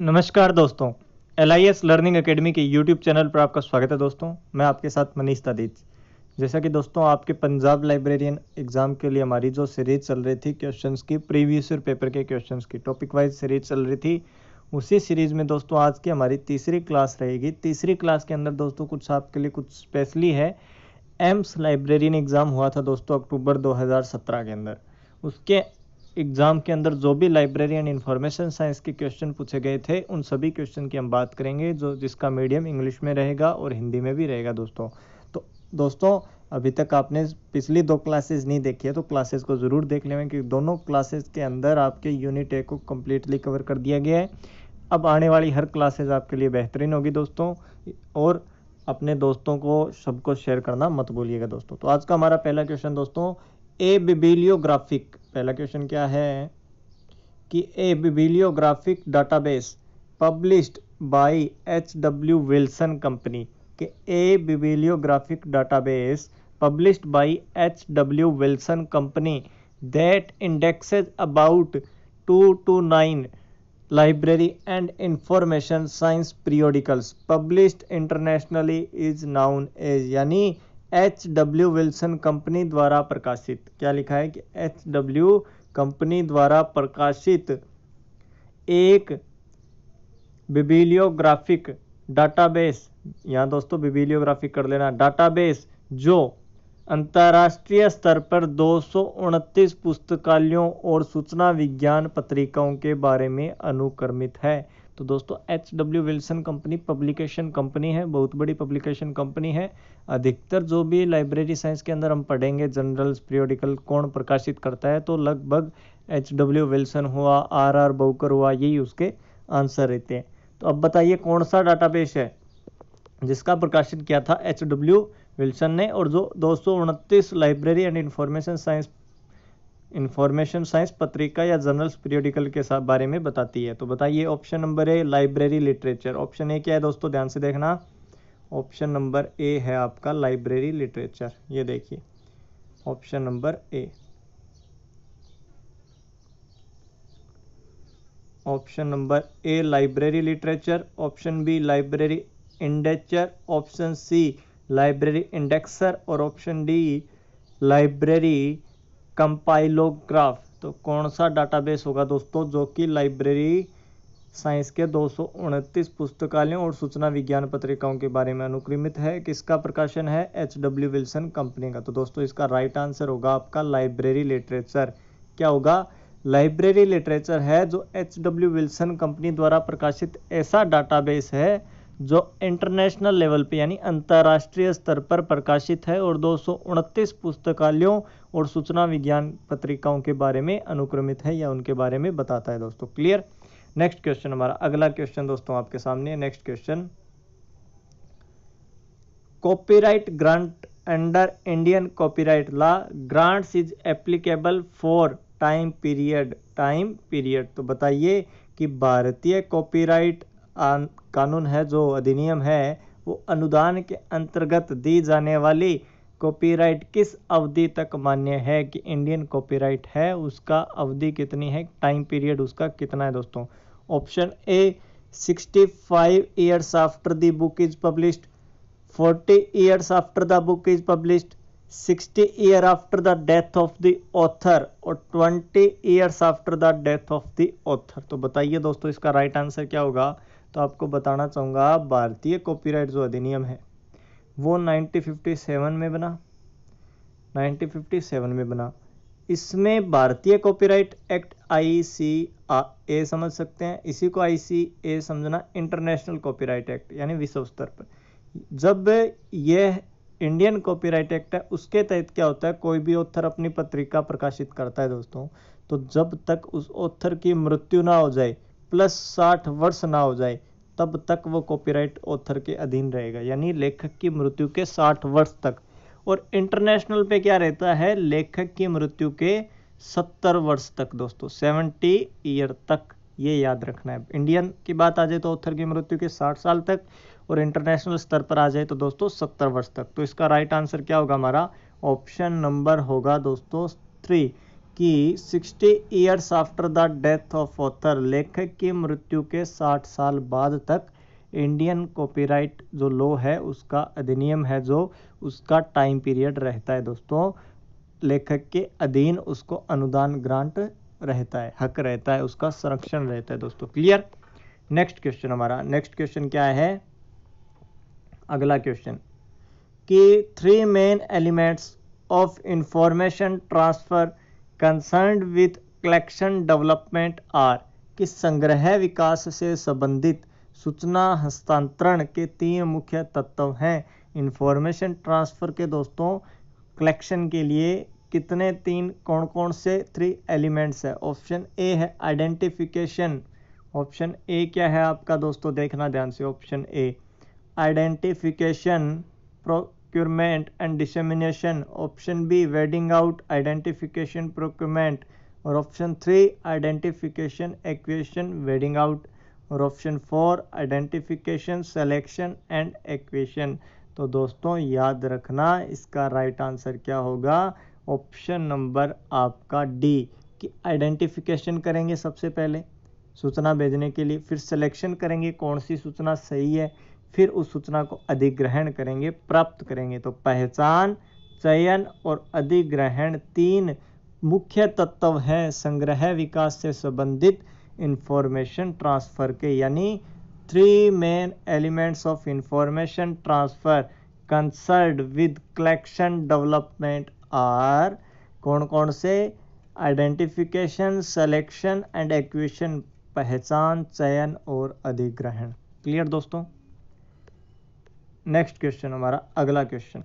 नमस्कार दोस्तों L I S learning academy के यूट्यूब चैनल पर आपका स्वागत है दोस्तों। मैं आपके साथ मनीष तादीज जैसा कि दोस्तों, आपके पंजाब लाइब्रेरियन एग्ज़ाम के लिए हमारी जो सीरीज़ चल रही थी क्वेश्चंस की प्रीवियस ईयर पेपर के क्वेश्चंस की टॉपिक वाइज सीरीज़ चल रही थी, उसी सीरीज़ में दोस्तों, आज की हमारी तीसरी क्लास रहेगी। तीसरी क्लास के अंदर दोस्तों, कुछ आपके लिए कुछ स्पेशली है। एम्स लाइब्रेरियन एग्ज़ाम हुआ था दोस्तों, अक्टूबर 2017 के अंदर। उसके एग्ज़ाम के अंदर जो भी लाइब्रेरी एंड इंफॉर्मेशन साइंस के क्वेश्चन पूछे गए थे, उन सभी क्वेश्चन की हम बात करेंगे, जो जिसका मीडियम इंग्लिश में रहेगा और हिंदी में भी रहेगा दोस्तों। तो दोस्तों, अभी तक आपने पिछली दो क्लासेस नहीं देखी है तो क्लासेस को ज़रूर देख लें, क्योंकि दोनों क्लासेस के अंदर आपके यूनिट ए को कम्प्लीटली कवर कर दिया गया है। अब आने वाली हर क्लासेज आपके लिए बेहतरीन होगी दोस्तों, और अपने दोस्तों को सबको शेयर करना मत भूलिएगा दोस्तों। तो आज का हमारा पहला क्वेश्चन दोस्तों ए बिबिलियोग्राफिक पहला क्वेश्चन क्या है? कि a bibliographic database published by H W Wilson company कि a bibliographic database published by H W Wilson company that indexes about two two nine library and information science periodicals. Published internationally is known as, यानी H W Wilson company द्वारा प्रकाशित। क्या लिखा है कि H W company द्वारा प्रकाशित एक बिबिलियोग्राफिक डाटाबेस यहाँ दोस्तों बिबिलियोग्राफिक कर लेना। डाटाबेस जो अंतर्राष्ट्रीय स्तर पर दो सौ उनतीस पुस्तकालयों और सूचना विज्ञान पत्रिकाओं के बारे में अनुक्रमित है। तो दोस्तों H W Wilson company publication company है, बहुत बड़ी पब्लिकेशन कंपनी है। अधिकतर जो भी लाइब्रेरी साइंस के अंदर हम पढ़ेंगे जनरल्स पीरियोडिकल कौन प्रकाशित करता है तो लगभग एच डब्ल्यू विल्सन हुआ आर आर बौकर हुआ, यही उसके आंसर रहते हैं। तो अब बताइए कौन सा डाटाबेस है, जिसका प्रकाशित किया था एच डब्ल्यू विल्सन ने? और जो दो library and information science information science पत्रिका या जर्नल्स पीरियोडिकल के साथ बारे में बताती है। तो बताइए option number A library literature option A क्या है दोस्तों? ध्यान से देखना। ऑप्शन नंबर ए है आपका लाइब्रेरी लिटरेचर ये देखिए। Option number A option number A library literature option B library इंडेचर option C library indexer और ऑप्शन डी लाइब्रेरी कंपाइलोग्राफ। तो कौन सा डाटाबेस होगा दोस्तों, जो कि लाइब्रेरी साइंस के दो सौ उनतीस पुस्तकालयों और सूचना विज्ञान पत्रिकाओं के बारे में अनुक्रमित है। किसका प्रकाशन है? एच डब्ल्यू विल्सन कंपनी का। तो दोस्तों, इसका राइट आंसर होगा आपका लाइब्रेरी लिटरेचर क्या होगा? लाइब्रेरी लिटरेचर है जो एच डब्ल्यू विल्सन कंपनी द्वारा प्रकाशित ऐसा डाटाबेस है जो इंटरनेशनल लेवल पे, यानी अंतर्राष्ट्रीय स्तर पर प्रकाशित है और दो सौ उनतीस पुस्तकालयों और सूचना विज्ञान पत्रिकाओं के बारे में अनुक्रमित है या उनके बारे में बताता है दोस्तों। क्लियर नेक्स्ट क्वेश्चन हमारा। अगला क्वेश्चन दोस्तों आपके सामने next question copyright grant under Indian copyright law grants is applicable for time period time period तो बताइए कि भारतीय कॉपीराइट कानून है, जो अधिनियम है, वो अनुदान के अंतर्गत दी जाने वाली कॉपीराइट किस अवधि तक मान्य है कि इंडियन कॉपीराइट है, उसका अवधि कितनी है, टाइम पीरियड उसका कितना है दोस्तों? Option A, sixty five years after the book is published, forty years after the book is published, sixty year after the death of the author, और twenty years after the death of the author. तो बताइए दोस्तों, इसका right right answer क्या होगा? तो आपको बताना चाहूँगा, भारतीय कॉपीराइट जो अधिनियम है, वो 1957 में बना। 1957 में बना। इसमें भारतीय कॉपीराइट एक्ट आई सी ए समझ सकते हैं। इसी को आई सी ए समझना इंटरनेशनल कॉपीराइट एक्ट यानी विश्व स्तर पर। जब यह इंडियन कॉपीराइट एक्ट है, उसके तहत क्या होता है? कोई भी ऑथर अपनी पत्रिका प्रकाशित करता है दोस्तों तो जब तक उस ऑथर की मृत्यु ना हो जाए प्लस साठ वर्ष ना हो जाए, तब तक वो कॉपीराइट ऑथर के अधीन रहेगा, यानी लेखक की मृत्यु के साठ वर्ष तक। और इंटरनेशनल पे क्या रहता है? लेखक की मृत्यु के सत्तर वर्ष तक, दोस्तों सेवेंटी ईयर तक, ये याद रखना है। इंडियन की बात आ जाए तो ऑथर की मृत्यु के साठ साल तक, और इंटरनेशनल स्तर पर आ जाए तो दोस्तों, सत्तर वर्ष तक। तो इसका राइट आंसर क्या होगा हमारा? ऑप्शन नंबर होगा, दोस्तों थ्री कि 60 years after the death of author, लेखक की मृत्यु के 60 साल बाद तक इंडियन कॉपीराइट जो लॉ है, उसका अधिनियम है जो उसका टाइम पीरियड रहता है दोस्तों। लेखक के अधीन उसको अनुदान ग्रांट रहता है, हक रहता है, उसका संरक्षण रहता है दोस्तों। क्लियर नेक्स्ट क्वेश्चन हमारा। नेक्स्ट क्वेश्चन क्या है? अगला क्वेश्चन कि three main elements of information transfer concern with collection development are कि संग्रह विकास से संबंधित सूचना हस्तांतरण के तीन मुख्य तत्व हैं। इंफॉर्मेशन ट्रांसफ़र के दोस्तों कलेक्शन के लिए कितने तीन कौन कौन से थ्री एलिमेंट्स है? ऑप्शन ए है आइडेंटिफिकेशन ऑप्शन ए क्या है आपका दोस्तों? देखना ध्यान से। Option A identification procurement and dissemination option B weeding out identification procurement और option three identification acquisition weeding out और option four identification selection and acquisition तो दोस्तों, याद रखना इसका राइट right आंसर क्या होगा? ऑप्शन नंबर आपका डी कि आइडेंटिफिकेशन करेंगे सबसे पहले सूचना भेजने के लिए, फिर सिलेक्शन करेंगे कौन सी सूचना सही है फिर उस सूचना को अधिग्रहण करेंगे, प्राप्त करेंगे। तो पहचान, चयन और अधिग्रहण तीन मुख्य तत्व हैं संग्रह, विकास से संबंधित इंफॉर्मेशन ट्रांसफ़र के, यानी three main elements of information transfer concerned with collection development are कौन कौन से? आइडेंटिफिकेशन सिलेक्शन एंड एक्विशन पहचान, चयन और अधिग्रहण। क्लियर दोस्तों? नेक्स्ट क्वेश्चन हमारा, अगला question.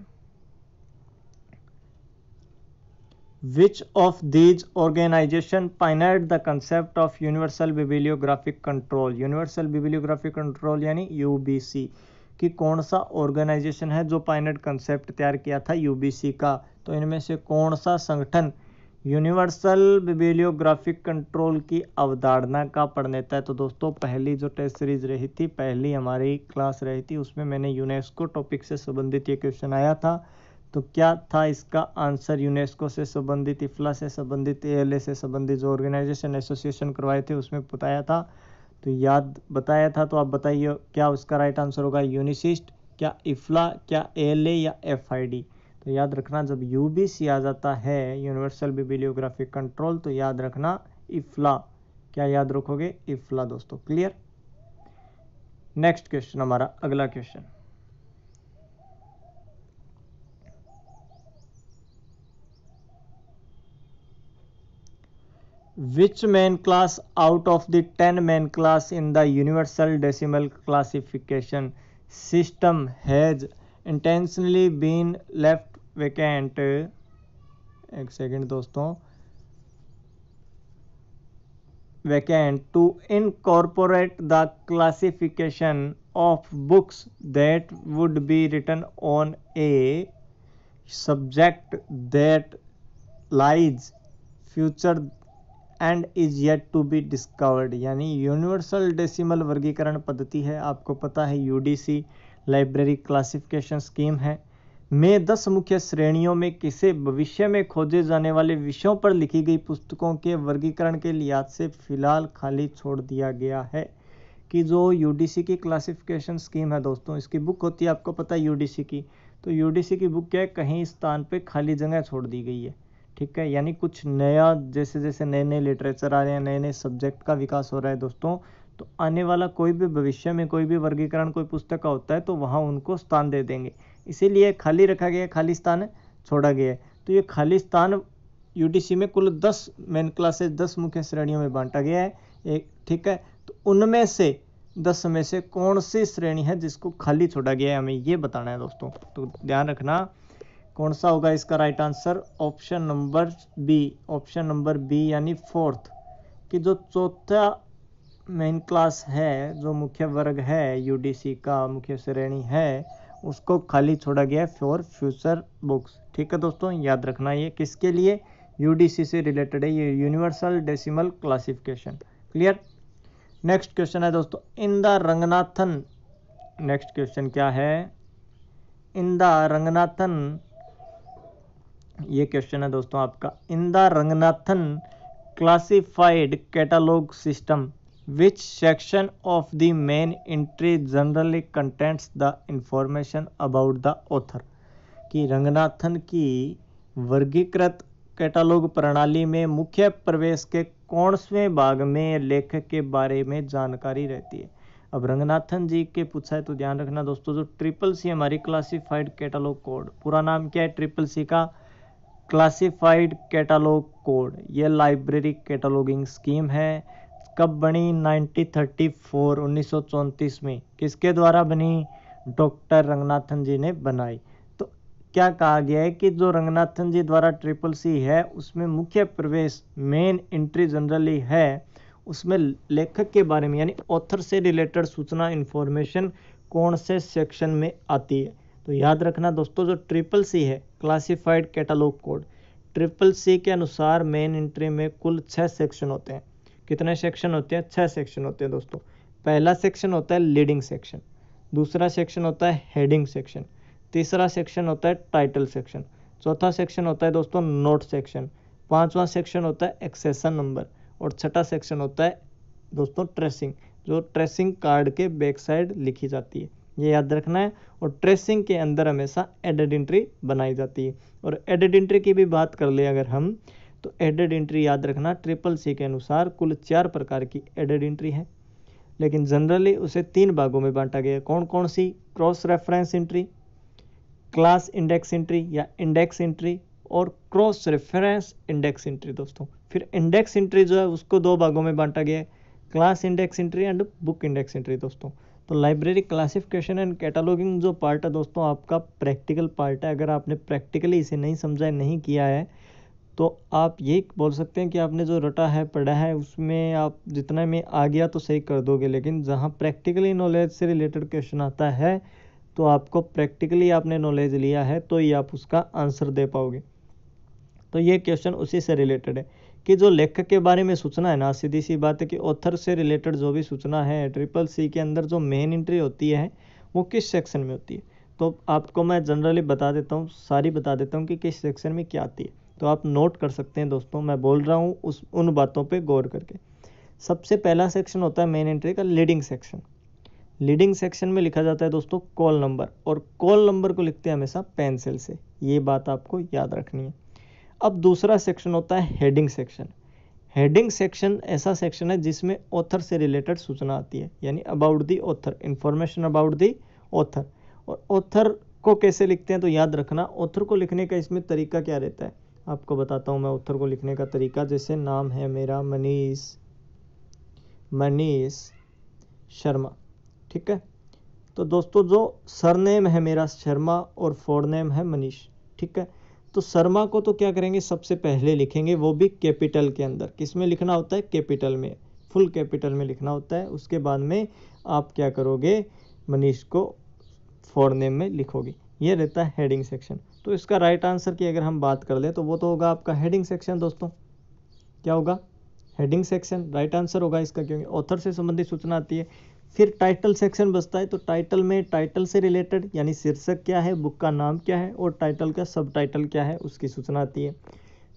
Which of these organisation pioneered the concept of universal bibliographic control universal bibliographic control यानी यूबीसी कि कौन सा ऑर्गेनाइजेशन है जो पाइनर्ड कंसेप्ट तैयार किया था यूबीसी का? तो इनमें से कौन सा संगठन यूनिवर्सल बिबिलियोग्राफिक कंट्रोल की अवधारणा का प्रणेता है तो दोस्तों, पहली जो टेस्ट सीरीज़ रही थी, पहली हमारी क्लास रही थी, उसमें मैंने यूनेस्को टॉपिक से संबंधित ये क्वेश्चन आया था। तो क्या था इसका आंसर यूनेस्को से संबंधित इफ्ला से संबंधित एएलए से संबंधित जो ऑर्गेनाइजेशन एसोसिएशन करवाए थे, उसमें बताया था। तो याद बताया था तो आप बताइए क्या उसका राइट आंसर होगा? यूनिसिस्ट क्या इफ्ला क्या ए या एफआईडी तो याद रखना, जब यूबीसी आ जाता है यूनिवर्सल बिबिलियोग्राफिक कंट्रोल तो याद रखना इफ्ला क्या याद रखोगे? इफ्ला दोस्तों क्लियर नेक्स्ट क्वेश्चन हमारा अगला question which main class out of the ten main class in the universal decimal classification system has intentionally been left vacant एक सेकेंड दोस्तों। Vacant to incorporate the classification of books that would be return on a subject that lies future and is yet to be discovered यानी universal decimal वर्गीकरण पद्धति है, आपको पता है U D C library classification scheme है। में दस मुख्य श्रेणियों में किसे भविष्य में खोजे जाने वाले विषयों पर लिखी गई पुस्तकों के वर्गीकरण के लिहाज से फ़िलहाल खाली छोड़ दिया गया है कि जो यूडीसी की क्लासिफिकेशन स्कीम है दोस्तों, इसकी बुक होती है, आपको पता है यूडीसी की। तो यूडीसी की बुक क्या है? कहीं स्थान पे खाली जगह छोड़ दी गई है, ठीक है? यानी कुछ नया जैसे जैसे नए नए लिटरेचर आ रहे हैं नए नए सब्जेक्ट का विकास हो रहा है दोस्तों तो आने वाला कोई भी भविष्य में कोई भी वर्गीकरण, कोई पुस्तक का होता है तो वहाँ उनको स्थान दे देंगे। इसीलिए खाली रखा गया खाली स्थान छोड़ा गया तो ये खाली स्थान यूटीसी में कुल दस मेन क्लासेस दस मुख्य श्रेणियों में बांटा गया है। एक ठीक है? तो उनमें से, दस में से कौन सी श्रेणी है जिसको खाली छोड़ा गया है? हमें ये बताना है दोस्तों। तो ध्यान रखना, कौन सा होगा इसका right answer option number B option number B यानी फोर्थ कि जो चौथा मेन क्लास है, जो मुख्य वर्ग है यूडीसी का, मुख्य श्रेणी है उसको खाली छोड़ा गया है फॉर फ्यूचर बुक्स ठीक है दोस्तों, याद रखना ये किसके लिए? यूडीसी से रिलेटेड है ये universal decimal classification clear next question है दोस्तों in the Ranganathan. Next question क्या है? In the Ranganathan. ये क्वेश्चन है दोस्तों आपका। In the Ranganathan classified catalogue system which section of the main entry generally contents the information about the author कि रंगनाथन की वर्गीकृत कैटालॉग प्रणाली में मुख्य प्रवेश के कौनसवें भाग में लेखक के बारे में जानकारी रहती है? अब रंगनाथन जी के पूछा है तो ध्यान रखना दोस्तों, जो ट्रिपल सी हमारी क्लासिफाइड कैटालॉग कोड पूरा नाम क्या है? ट्रिपल सी का क्लासिफाइड कैटालॉग कोड ये लाइब्रेरी कैटालॉगिंग स्कीम है। कब बनी 1934 1934 में? किसके द्वारा बनी? डॉक्टर रंगनाथन जी ने बनाई। तो क्या कहा गया है कि जो रंगनाथन जी द्वारा ट्रिपल सी है, उसमें मुख्य प्रवेश मेन एंट्री जनरली है, उसमें लेखक के बारे में, यानी ऑथर से रिलेटेड सूचना इन्फॉर्मेशन कौन से सेक्शन में आती है? तो याद रखना दोस्तों, जो ट्रिपल सी है classified catalogue code triple C के अनुसार मेन एंट्री में कुल छः सेक्शन होते हैं। कितने सेक्शन होते हैं? छः सेक्शन होते हैं दोस्तों। पहला सेक्शन होता है लीडिंग सेक्शन, दूसरा सेक्शन होता है हेडिंग सेक्शन, तीसरा सेक्शन होता है टाइटल सेक्शन, चौथा सेक्शन होता है दोस्तों नोट सेक्शन, पांचवा सेक्शन होता है एक्सेसन नंबर और छठा सेक्शन होता है दोस्तों ट्रेसिंग, जो ट्रेसिंग कार्ड के बैक साइड लिखी जाती है। ये याद रखना है और ट्रेसिंग के अंदर हमेशा एडेड एंट्री बनाई जाती है। और एडेड एंट्री की भी बात कर ले अगर हम तो एडेड एंट्री याद रखना ट्रिपल सी के अनुसार कुल चार प्रकार की एडेड एंट्री है। लेकिन जनरली उसे तीन भागों में बांटा गया कौन कौन सी? Cross reference entry class index entry या इंडेक्स एंट्री और क्रॉस रेफरेंस इंडेक्स एंट्री दोस्तों। फिर इंडेक्स एंट्री जो है उसको दो भागों में बांटा गया है। Class index entry and book index entry दोस्तों। तो लाइब्रेरी क्लासिफिकेशन एंड कैटलॉगिंग जो पार्ट है दोस्तों, आपका प्रैक्टिकल पार्ट है। अगर आपने प्रैक्टिकली इसे नहीं समझा, नहीं किया है तो आप ये बोल सकते हैं कि आपने जो रटा है, पढ़ा है, उसमें आप जितना में आ गया तो सही कर दोगे। लेकिन जहाँ प्रैक्टिकली नॉलेज से रिलेटेड क्वेश्चन आता है तो आपको प्रैक्टिकली आपने नॉलेज लिया है तो ही आप उसका आंसर दे पाओगे। तो ये क्वेश्चन उसी से रिलेटेड है कि जो लेखक के बारे में सूचना है ना, सीधी सी बात है कि ऑथर से रिलेटेड जो भी सूचना है ट्रिपल सी के अंदर जो मेन एंट्री होती है, वो किस सेक्शन में होती है? तो आपको मैं जनरली बता देता हूँ, सारी बता देता हूँ कि किस सेक्शन में क्या आती है। तो आप नोट कर सकते हैं दोस्तों, मैं बोल रहा हूँ उस, उन बातों पर गौर करके। सबसे पहला सेक्शन होता है मेन एंट्री का लीडिंग सेक्शन लीडिंग सेक्शन में लिखा जाता है दोस्तों कॉल नंबर और कॉल नंबर को लिखते हैं हमेशा पेंसिल से। ये बात आपको याद रखनी है। अब दूसरा सेक्शन होता है हेडिंग सेक्शन हेडिंग सेक्शन ऐसा सेक्शन है जिसमें ऑथर से रिलेटेड सूचना आती है, यानी about the author information about the author और ऑथर को कैसे लिखते हैं तो याद रखना ऑथर को लिखने का इसमें तरीका क्या रहता है? आपको बताता हूँ मैं उत्तर को लिखने का तरीका। जैसे नाम है मेरा मनीष मनीष शर्मा, ठीक है? तो दोस्तों, जो सरनेम है मेरा शर्मा और फोर नेम है मनीष, ठीक है? तो शर्मा को तो क्या करेंगे? सबसे पहले लिखेंगे, वो भी कैपिटल के अंदर। किसमें लिखना होता है? कैपिटल में, फुल कैपिटल में लिखना होता है। उसके बाद में आप क्या करोगे? मनीष को फोर नेम में लिखोगे। ये रहता है हेडिंग सेक्शन। तो इसका राइट आंसर की अगर हम बात कर लें तो वो तो होगा आपका हेडिंग सेक्शन दोस्तों। क्या होगा? हेडिंग सेक्शन राइट आंसर होगा इसका, क्योंकि ऑथर से संबंधित सूचना आती है। फिर टाइटल सेक्शन बचता है तो टाइटल में टाइटल से रिलेटेड यानी शीर्षक क्या है बुक का नाम क्या है, और टाइटल का सब टाइटल क्या है, उसकी सूचना आती है।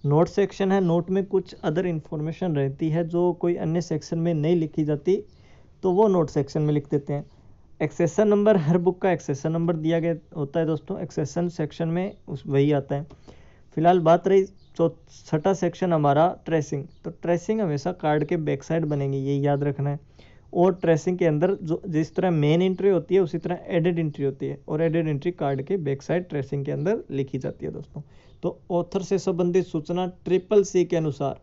नोट सेक्शन है नोट में कुछ अदर इन्फॉर्मेशन रहती है, जो कोई अन्य सेक्शन में नहीं लिखी जाती तो वो नोट सेक्शन में लिख देते हैं। एक्सेसन नंबर, हर बुक का एक्सेसन नंबर दिया गया होता है दोस्तों। एक्सेसन सेक्शन में उस, वही आता है। फ़िलहाल बात रही छठा सेक्शन हमारा ट्रेसिंग। तो ट्रेसिंग हमेशा कार्ड के बैक साइड बनेंगे ये याद रखना है। और ट्रेसिंग के अंदर जो, जिस तरह मेन एंट्री होती है, उसी तरह एडेड एंट्री होती है। और एडेड एंट्री कार्ड के बैक साइड ट्रेसिंग के अंदर लिखी जाती है दोस्तों। तो ऑथर से संबंधित सूचना ट्रिपल सी के अनुसार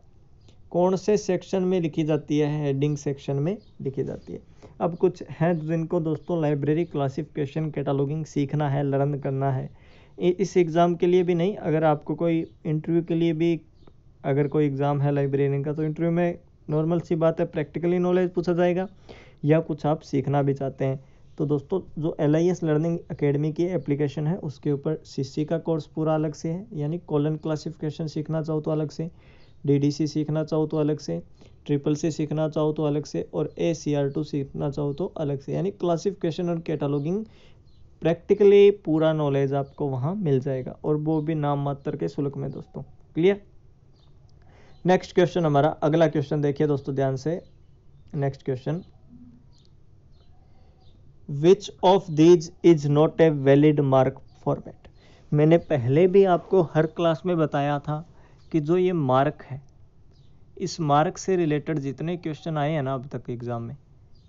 कौन से सेक्शन में लिखी जाती है हेडिंग सेक्शन में लिखी जाती है। अब कुछ हैं जिनको दोस्तों लाइब्रेरी क्लासिफिकेशन कैटालॉगिंग सीखना है लर्न करना है। इस एग्ज़ाम के लिए भी नहीं, अगर आपको कोई इंटरव्यू के लिए भी अगर कोई एग्ज़ाम है लाइब्रेरियन का तो इंटरव्यू में नॉर्मल सी बात है प्रैक्टिकली नॉलेज पूछा जाएगा, या कुछ आप सीखना भी चाहते हैं। तो दोस्तों, जो L I S learning academy की एप्लीकेशन है, उसके ऊपर सी सी का कोर्स पूरा अलग से है, यानी कॉलन क्लासिफिकेशन सीखना चाहो तो अलग से डी डी सी सीखना चाहो तो अलग से ट्रिपल सी सीखना चाहो तो अलग से और ए सी आर टू सीखना चाहो तो अलग से। यानी क्लासिफिकेशन और कैटालॉगिंग प्रैक्टिकली पूरा नॉलेज आपको वहाँ मिल जाएगा और वो भी नाम मात्र के शुल्क में दोस्तों। क्लियर नेक्स्ट क्वेश्चन हमारा, अगला क्वेश्चन देखिए दोस्तों ध्यान से। Next question which of these is not a valid MARC format मैंने पहले भी आपको हर क्लास में बताया था कि जो ये मार्क है इस मार्क से रिलेटेड जितने क्वेश्चन आए हैं ना अब तक एग्ज़ाम में,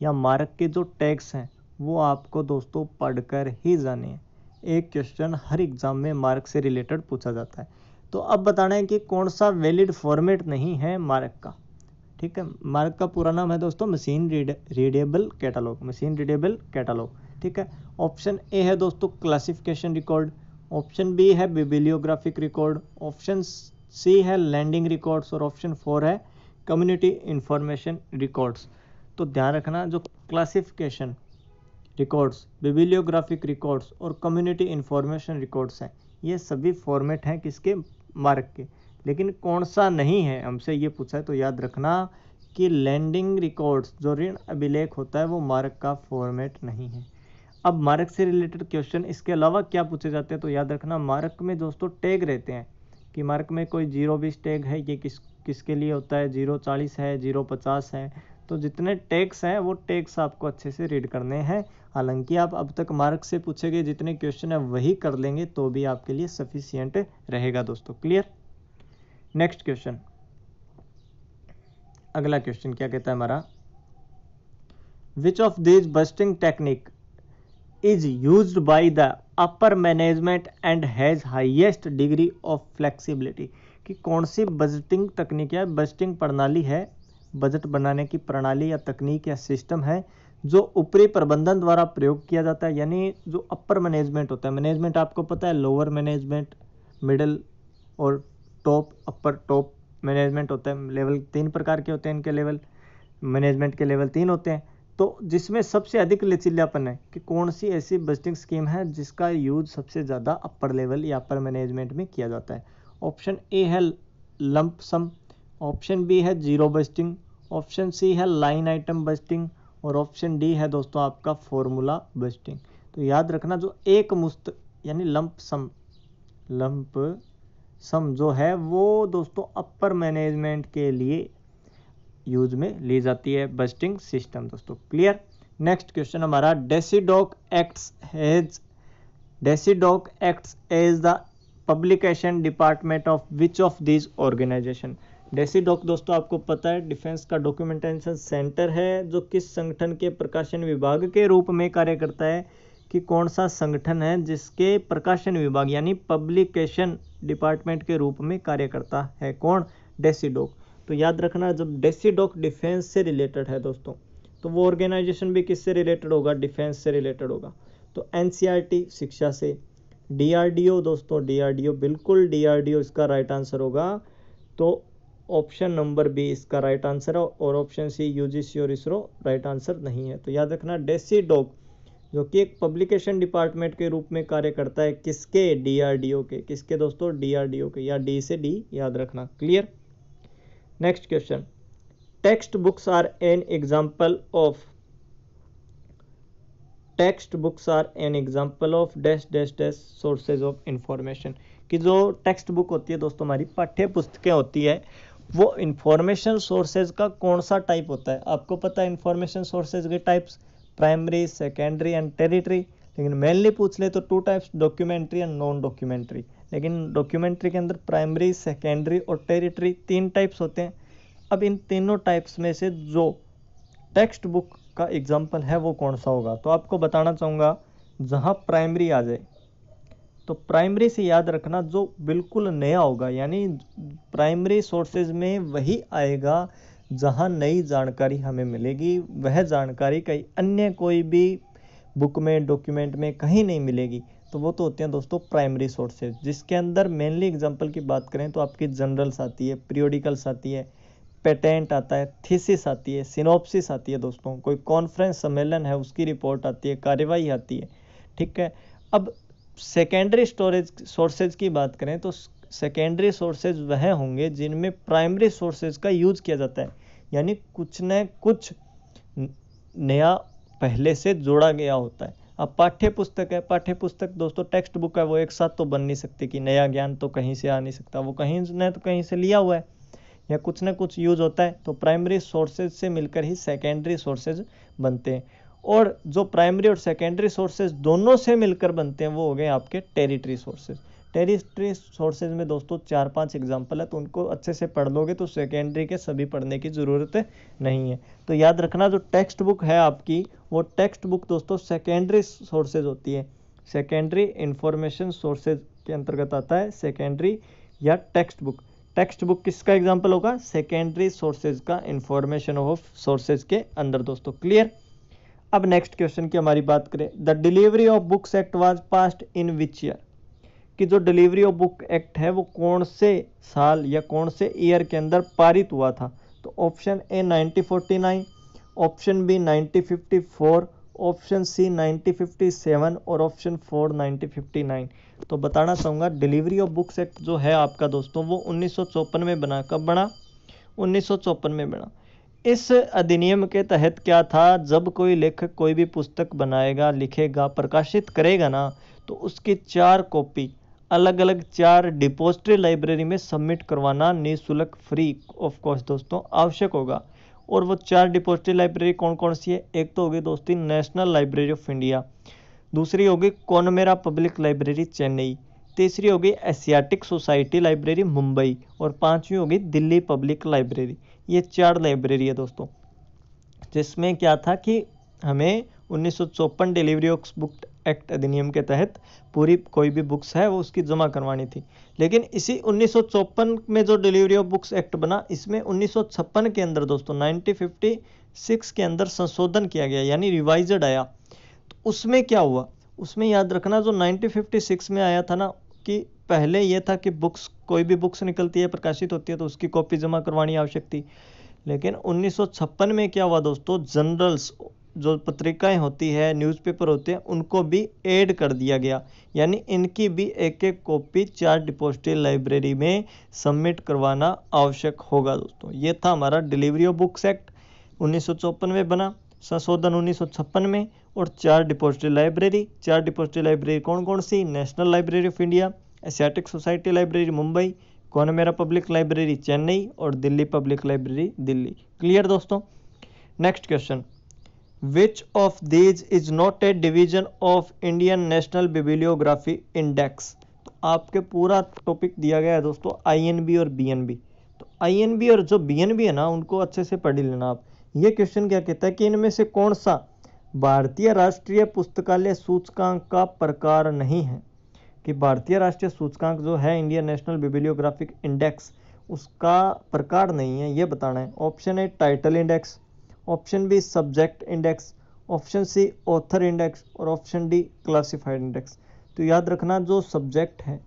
या मार्क के जो टैक्स हैं, वो आपको दोस्तों पढ़कर ही जाने हैं। एक क्वेश्चन हर एग्ज़ाम में मार्क से रिलेटेड पूछा जाता है। तो अब बताना है कि कौन सा वैलिड फॉर्मेट नहीं है मार्क का, ठीक है? मार्क का पूरा नाम है दोस्तों machine read readable catalogue machine readable catalogue ठीक है? ऑप्शन ए है दोस्तों क्लासिफिकेशन रिकॉर्ड ऑप्शन बी है बिबिलियोग्राफिक रिकॉर्ड ऑप्शन सी है लैंडिंग रिकॉर्ड्स और ऑप्शन फोर है कम्युनिटी इंफॉर्मेशन रिकॉर्ड्स। तो ध्यान रखना, जो क्लासिफिकेशन रिकॉर्ड्स, बिबिलियोग्राफिक रिकॉर्ड्स और कम्युनिटी इंफॉर्मेशन रिकॉर्ड्स हैं, ये सभी फॉर्मेट हैं किसके? मार्क के। लेकिन कौन सा नहीं है, हमसे ये पूछा है तो याद रखना कि लैंडिंग रिकॉर्ड्स, जो ऋण अभिलेख होता है, वो मार्क का फॉर्मेट नहीं है। अब मार्क से रिलेटेड क्वेश्चन, इसके अलावा क्या पूछे जाते हैं तो याद रखना, मार्क में दोस्तों टैग रहते हैं। कि मार्क में कोई ज़ीरो बीस टैग है, ये किस, किसके लिए होता है? ज़ीरो चालीस है, ज़ीरो पचास है। तो जितने टैग्स हैं, वो टैग्स आपको अच्छे से रीड करने हैं। हालाँकि आप अब तक मार्क से पूछे गए जितने क्वेश्चन है, वही कर लेंगे तो भी आपके लिए सफिशियंट रहेगा दोस्तों। क्लियर नेक्स्ट क्वेश्चन अगला क्वेश्चन क्या कहता है हमारा? Which of this budgeting technique is used by the upper management and has highest degree of flexibility. कि कौन सी बजटिंग तकनीक या बजटिंग प्रणाली है? बजट बनाने की प्रणाली या तकनीक या सिस्टम है जो ऊपरी प्रबंधन द्वारा प्रयोग किया जाता है, यानी जो अपर मैनेजमेंट होता है। मैनेजमेंट आपको पता है लोअर मैनेजमेंट मिडल और टॉप अपर टॉप मैनेजमेंट होता है। लेवल तीन प्रकार के होते हैं इनके लेवल मैनेजमेंट के लेवल तीन होते हैं। तो जिसमें सबसे अधिक लचीलापन है कि कौन सी ऐसी बजटिंग स्कीम है जिसका यूज़ सबसे ज़्यादा अपर लेवल या अपर मैनेजमेंट में किया जाता है? ऑप्शन ए है लंप सम, ऑप्शन बी है ज़ीरो बजटिंग, ऑप्शन सी है लाइन आइटम बजटिंग और ऑप्शन डी है दोस्तों आपका फॉर्मूला बजटिंग। तो याद रखना जो एक मुस्त यानी लंप सम लंप सम जो है वो दोस्तों अपर मैनेजमेंट के लिए यूज़ में ली जाती है बस्टिंग सिस्टम दोस्तों क्लियर नेक्स्ट क्वेश्चन हमारा DESIDOC acts has DESIDOC acts as the publication department of which of this organisation DESIDOC दोस्तों, आपको पता है डिफेंस का डॉक्यूमेंटेशन सेंटर है, जो किस संगठन के प्रकाशन विभाग के रूप में कार्य करता है, कि कौन सा संगठन है जिसके प्रकाशन विभाग, यानी पब्लिकेशन डिपार्टमेंट के रूप में कार्य करता है, कौन? डेसीडॉक तो याद रखना, जब डेसीडॉक डिफेंस से रिलेटेड है दोस्तों तो वो ऑर्गेनाइजेशन भी किससे रिलेटेड होगा? डिफेंस से रिलेटेड होगा। तो एन e शिक्षा से। डीआरडीओ दोस्तों डीआरडीओ बिल्कुल डीआरडीओ इसका राइट आंसर होगा। तो ऑप्शन नंबर बी इसका राइट आंसर है और ऑप्शन सी यूजीसी और इसरो राइट आंसर नहीं है। तो याद रखना डेसी डॉग जो कि एक पब्लिकेशन डिपार्टमेंट के रूप में कार्य करता है, किसके? डीआरडीओ के। किसके दोस्तों? डीआरडीओ के, या डी से डी याद रखना। Clear next question. Textbooks are an example of textbooks are an example of dash dash dash sources of information कि जो टेक्स्ट बुक होती है दोस्तों, हमारी पाठ्य पुस्तकें होती है, वो इंफॉर्मेशन सोर्सेज का कौन सा टाइप होता है? आपको पता है इंफॉर्मेशन सोर्सेज के types primary secondary and tertiary लेकिन मेनली पूछ ले तो two types documentary and non documentary लेकिन डॉक्यूमेंट्री के अंदर प्राइमरी सेकेंडरी और टेरिटरी तीन टाइप्स होते हैं। अब इन तीनों टाइप्स में से जो टेक्स्ट बुक का एग्ज़ाम्पल है, वो कौन सा होगा? तो आपको बताना चाहूँगा, जहाँ प्राइमरी आ जाए तो प्राइमरी से याद रखना जो बिल्कुल नया होगा, यानी प्राइमरी सोर्सेज में वही आएगा, जहाँ नई जानकारी हमें मिलेगी। वह जानकारी कहीं अन्य कोई भी बुक में डॉक्यूमेंट में कहीं नहीं मिलेगी। तो वो तो होते हैं दोस्तों प्राइमरी सोर्सेज जिसके अंदर मेनली एग्जांपल की बात करें तो आपकी जनरल्स आती है पीरियोडिकल्स आती है पेटेंट आता है थीसिस आती है सिनोप्सिस आती है दोस्तों। कोई कॉन्फ्रेंस सम्मेलन है, उसकी रिपोर्ट आती है, कार्यवाही आती है। ठीक है? अब सेकेंडरी स्टोरेज सोर्सेज की बात करें तो सेकेंडरी सोर्सेज वह होंगे जिनमें प्राइमरी सोर्सेज का यूज़ किया जाता है। यानी कुछ न कुछ नया पहले से जोड़ा गया होता है। अब पाठ्य पुस्तक है पाठ्य पुस्तक दोस्तों टेक्स्ट बुक है, वो एक साथ तो बन नहीं सकती कि नया ज्ञान तो कहीं से आ नहीं सकता। वो कहीं न तो कहीं से लिया हुआ है, या कुछ ना कुछ यूज़ होता है तो प्राइमरी सोर्सेज से मिलकर ही सेकेंडरी सोर्सेज बनते हैं। और जो प्राइमरी और सेकेंडरी सोर्सेज दोनों से मिलकर बनते हैं, वो हो गए आपके टेरिटरी सोर्सेज टेरिटरी सोर्सेज में दोस्तों चार पाँच एग्ज़ाम्पल है तो उनको अच्छे से पढ़ लोगे तो सेकेंडरी के सभी पढ़ने की ज़रूरत नहीं है। तो याद रखना, जो टेक्स्ट बुक है आपकी, वो टेक्स्ट बुक दोस्तों सेकेंडरी सोर्सेज होती है। सेकेंडरी इंफॉर्मेशन सोर्सेज के अंतर्गत आता है सेकेंडरी या टेक्स्ट बुक टेक्स्ट बुक किसका एग्ज़ाम्पल होगा? सेकेंडरी सोर्सेज का इंफॉर्मेशन ऑफ़ सोर्सेज के अंदर दोस्तों। क्लियर अब नेक्स्ट क्वेश्चन की हमारी बात करें। The delivery of books act was passed in which year कि जो डिलीवरी ऑफ़ बुक एक्ट है, वो कौन से साल या कौन से ईयर के अंदर पारित हुआ था? तो option A 1949 option B 1954 option C 1957 और ऑप्शन फोर 1959 तो बताना चाहूँगा, डिलीवरी ऑफ़ बुक्स एक्ट जो है आपका दोस्तों, वो उन्नीस में बना। कब बना? उन्नीस में बना। इस अधिनियम के तहत क्या था? जब कोई लेखक कोई भी पुस्तक बनाएगा, लिखेगा, प्रकाशित करेगा ना तो उसकी चार कॉपी अलग अलग चार डिपोजिटरी लाइब्रेरी में सबमिट करवाना निःशुल्क फ्री। ऑफ़ कॉस्ट दोस्तों, आवश्यक होगा। और वो चार डिपोजिटरी लाइब्रेरी कौन कौन सी है? एक तो होगी दोस्ती नेशनल लाइब्रेरी ऑफ़ इंडिया। दूसरी होगी कौनमेरा पब्लिक लाइब्रेरी चेन्नई। तीसरी होगी एशियाटिक सोसाइटी लाइब्रेरी मुंबई। और पांचवी होगी दिल्ली पब्लिक लाइब्रेरी। ये चार लाइब्रेरी है दोस्तों। जिसमें क्या था कि हमें उन्नीस डिलीवरी ऑफ़ बुक एक्ट अधिनियम के तहत पूरी कोई भी बुक्स है, वो उसकी जमा करवानी थी। लेकिन इसी उन्नीस में जो डिलीवरी ऑफ़ बुक्स एक्ट बना, इसमें उन्नीस के अंदर दोस्तों 1956 के अंदर संशोधन किया गया, यानी रिवाइजड आया। तो उसमें क्या हुआ? उसमें याद रखना, जो 1956 में आया था ना, कि पहले ये था कि बुक्स, कोई भी बुक्स निकलती है, प्रकाशित होती है तो उसकी कॉपी जमा करवानी आवश्यक थी। लेकिन 1956 में क्या हुआ दोस्तों? जनरल्स जो पत्रिकाएँ होती है न्यूज़पेपर होते हैं, उनको भी ऐड कर दिया गया। यानी इनकी भी एक एक कॉपी चार डिपोजिटरी लाइब्रेरी में सबमिट करवाना आवश्यक होगा दोस्तों। ये था हमारा डिलीवरी ऑफ़ बुक्स एक्ट उन्नीस में बना, संशोधन उन्नीस सौ छप्पन में, और चार डिपोजिटरी लाइब्रेरी चार डिपोजिटरी लाइब्रेरी कौन कौन सी? National library of India Asiatic society library Mumbai Connemara public library Chennai और Delhi public library Delhi clear दोस्तों? Next question which of these is not a division of Indian national bibliography index तो आपके पूरा topic दिया गया है दोस्तों I&B और बीएनबी तो आईएनबी और जो बीएनबी है ना, उनको अच्छे से पढ़ लेना आप। ये क्वेश्चन क्या कहता है कि इनमें से कौन सा भारतीय राष्ट्रीय पुस्तकालय सूचकांक का प्रकार नहीं है? कि भारतीय राष्ट्रीय सूचकांक जो है इंडियन नेशनल बिबिलियोग्राफिक इंडेक्स उसका प्रकार नहीं है, ये बताना है। ऑप्शन है title index option B subject index, option C author index और ऑप्शन डी क्लासिफाइड इंडेक्स। तो याद रखना जो सब्जेक्ट है,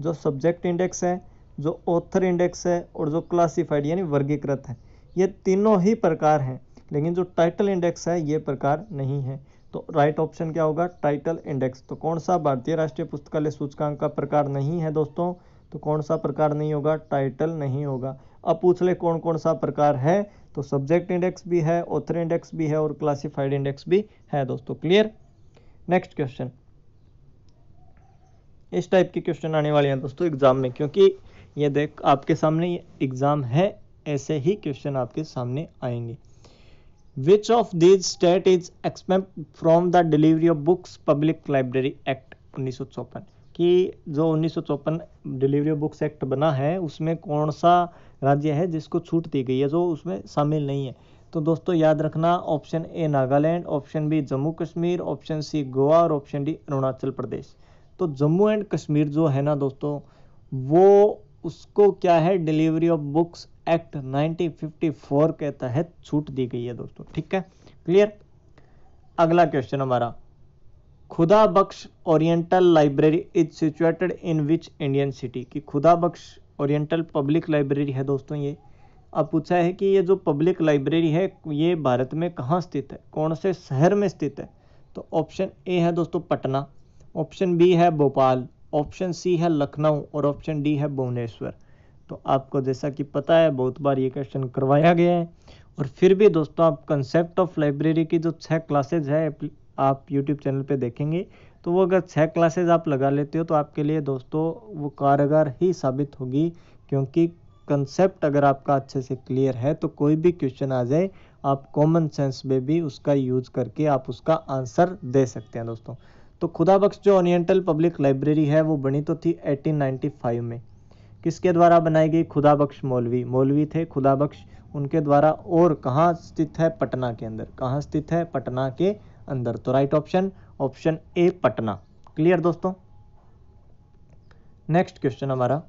जो सब्जेक्ट इंडेक्स है, जो ऑथर इंडेक्स है और जो क्लासिफाइड यानी वर्गीकृत है, ये तीनों ही प्रकार हैं, लेकिन जो टाइटल इंडेक्स है, ये प्रकार नहीं है। तो राइट ऑप्शन क्या होगा? Title index. तो कौन सा भारतीय राष्ट्रीय पुस्तकालय सूचकांक का प्रकार नहीं है दोस्तों? तो कौन सा प्रकार नहीं होगा? टाइटल नहीं होगा। अब पूछ ले कौन कौन सा प्रकार है तो सब्जेक्ट इंडेक्स भी है ऑथर इंडेक्स भी है और क्लासिफाइड इंडेक्स भी है दोस्तों क्लियर नेक्स्ट क्वेश्चन इस टाइप के क्वेश्चन आने वाले हैं दोस्तों एग्ज़ाम में, क्योंकि ये देख आपके सामने एग्ज़ाम है, ऐसे ही क्वेश्चन आपके सामने आएँगे। Which of these state is expect from the delivery of books public library act उन्नीस कि जो उन्नीस डिलीवरी ऑफ़ बुक्स एक्ट बना है, उसमें कौन सा राज्य है जिसको छूट दी गई है, जो उसमें शामिल नहीं है? तो दोस्तों, याद रखना, option A Nagaland, option B Jammu Kashmir, option C Goa और ऑप्शन डी अरुणाचल प्रदेश। तो जम्मू एंड कश्मीर जो है ना दोस्तों, वो उसको क्या है? डिलीवरी ऑफ़ बुक्स एक्ट 1954 के तहत छूट दी गई है दोस्तों। ठीक है? क्लियर? अगला क्वेश्चन हमारा। Khuda Bakhsh oriental library is situated in which Indian city कि Khuda Bakhsh oriental public library है दोस्तों ये। अब पूछा है कि ये जो पब्लिक लाइब्रेरी है, ये भारत में कहाँ स्थित है? कौन से शहर में स्थित है? तो ऑप्शन ए है दोस्तों पटना। ऑप्शन बी है भोपाल। ऑप्शन सी है लखनऊ और ऑप्शन डी है भुवनेश्वर। तो आपको जैसा कि पता है, बहुत बार ये क्वेश्चन करवाया गया है। और फिर भी दोस्तों आप कंसेप्ट ऑफ़ लाइब्रेरी की जो छः क्लासेज है आप यूट्यूब चैनल पे देखेंगे तो वो अगर छः क्लासेज आप लगा लेते हो तो आपके लिए दोस्तों वो कारगर ही साबित होगी, क्योंकि कंसेप्ट अगर आपका अच्छे से क्लियर है तो कोई भी क्वेश्चन आ जाए, आप कॉमन सेंस में भी उसका यूज़ करके आप उसका आंसर दे सकते हैं दोस्तों। तो खुदा बख्श जो ओरिएंटल पब्लिक लाइब्रेरी है, वो बनी तो थी 1895 में। किसके द्वारा बनाई गई? खुदा बख्श मौलवी। मौलवी थे खुदा बख्श उनके द्वारा और कहाँ स्थित है? पटना के अंदर। कहाँ स्थित है? पटना के अंदर। तो right option option A Patna. Clear दोस्तों? नेक्स्ट क्वेश्चन हमारा।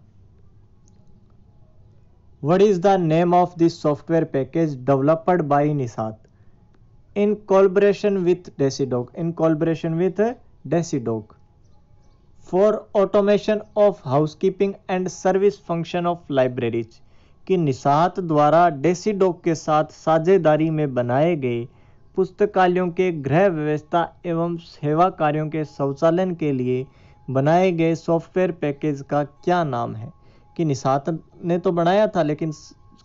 What is the name of this software package developed by NISSAT in collaboration with DESIDOC in collaboration with DESIDOC for automation of house keeping and service function of libraries कि निषाद द्वारा डेसीडोक के साथ साझेदारी में बनाए गए पुस्तकालयों के गृह व्यवस्था एवं सेवा कार्यों के शौचालय के लिए बनाए गए सॉफ्टवेयर पैकेज का क्या नाम है? कि निसात ने तो बनाया था, लेकिन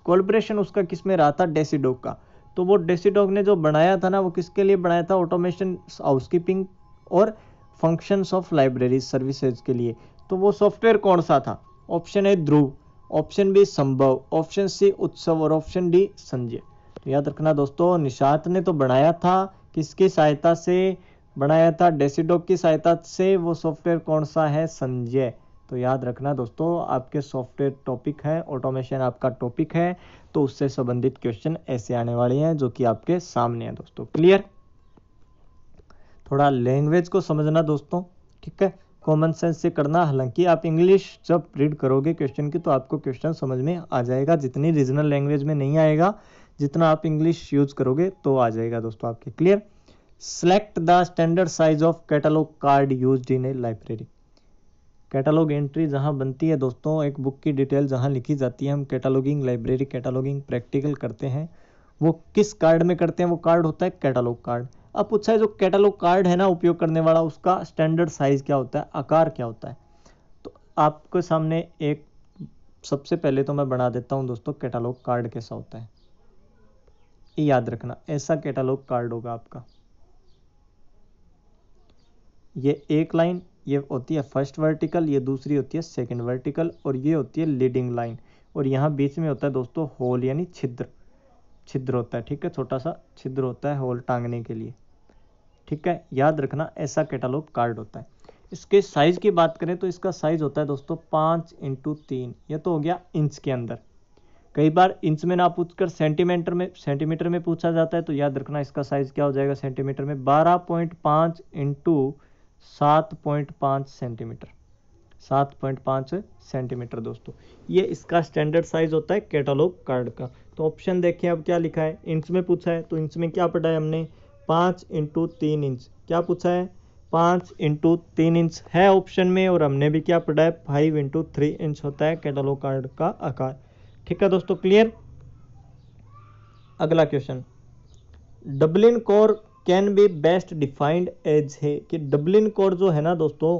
कोलब्रेशन उसका किसमें रहा था? डेसीडोग का। तो वो डेसीडोग ने जो बनाया था ना, वो किसके लिए बनाया था? ऑटोमेशन हाउसकीपिंग और फ़ंक्शंस ऑफ़ लाइब्रेरी सर्विसेज़ के लिए। तो वो सॉफ्टवेयर कौन सा था? Option A Dhruv option B Sambhav option C Utsav और ऑप्शन डी संजय तो याद रखना दोस्तों निशात ने तो बनाया था, किसकी सहायता से बनाया था डेसीडोग की सहायता से वो सॉफ्टवेयर कौन सा है? संजय। तो याद रखना दोस्तों, आपके सॉफ्टवेयर टॉपिक है ऑटोमेशन आपका टॉपिक है तो उससे संबंधित क्वेश्चन ऐसे आने वाले हैं, जो कि आपके सामने हैं दोस्तों। क्लियर थोड़ा लैंग्वेज को समझना दोस्तों, ठीक है? कॉमन सेंस से करना, हालाँकि आप इंग्लिश जब रीड करोगे क्वेश्चन की तो आपको क्वेश्चन समझ में आ जाएगा, जितनी रीजनल लैंग्वेज में नहीं आएगा जितना आप इंग्लिश यूज़ करोगे तो आ जाएगा दोस्तों आपके clear select the standard size of catalogue card used in a library catalogue entry जहाँ बनती है दोस्तों, एक बुक की डिटेल जहाँ लिखी जाती है, हम कैटलॉगिंग लाइब्रेरी कैटलॉगिंग प्रैक्टिकल करते हैं। वो किस कार्ड में करते हैं, वो कार्ड होता है कैटलॉग कार्ड अब पूछा है, जो कैटलॉग कार्ड है ना उपयोग करने वाला, उसका स्टैंडर्ड साइज़ क्या होता है, आकार क्या होता है? तो आपके सामने एक, सबसे पहले तो मैं बना देता हूँ दोस्तों कैटलॉग कार्ड कैसा होता है। ये याद रखना, ऐसा कैटलॉग कार्ड होगा आपका। ये एक लाइन ये होती है फ़र्स्ट वर्टिकल ये दूसरी होती है सेकंड वर्टिकल और ये होती है लीडिंग लाइन और यहाँ बीच में होता है दोस्तों होल यानी छिद्र। छिद्र होता है, ठीक है? छोटा सा छिद्र होता है होल टांगने के लिए। ठीक है? याद रखना, ऐसा कैटालॉग कार्ड होता है। इसके साइज़ की बात करें तो इसका साइज़ होता है दोस्तों पाँच इंटू तीन। ये तो हो गया इंच के अंदर। कई बार इंच में ना पूछकर सेंटीमीटर में सेंटीमीटर में पूछा जाता है तो याद रखना इसका साइज़ क्या हो जाएगा सेंटीमीटर में? बारह पॉइंट पाँच इंटू सात पॉइंट पाँच सेंटीमीटर। सात पॉइंट पाँच सेंटीमीटर दोस्तों। ये इसका स्टैंडर्ड साइज़ होता है कैटलॉग कार्ड का। तो ऑप्शन देखिए अब क्या लिखा है? इंच में पूछा है तो इंच में क्या पढ़ा है हमने? पाँच इंटू तीन इंच क्या पूछा है? पाँच इंटू तीन इंच है ऑप्शन में, और हमने भी क्या पढ़ा है? फाइव इंटू थ्री इंच होता है कैटलॉग कार्ड का आकार। ठीक है दोस्तों क्लियर अगला question Dublin core can be best defined as है कि डबलिन कोड जो है ना दोस्तों,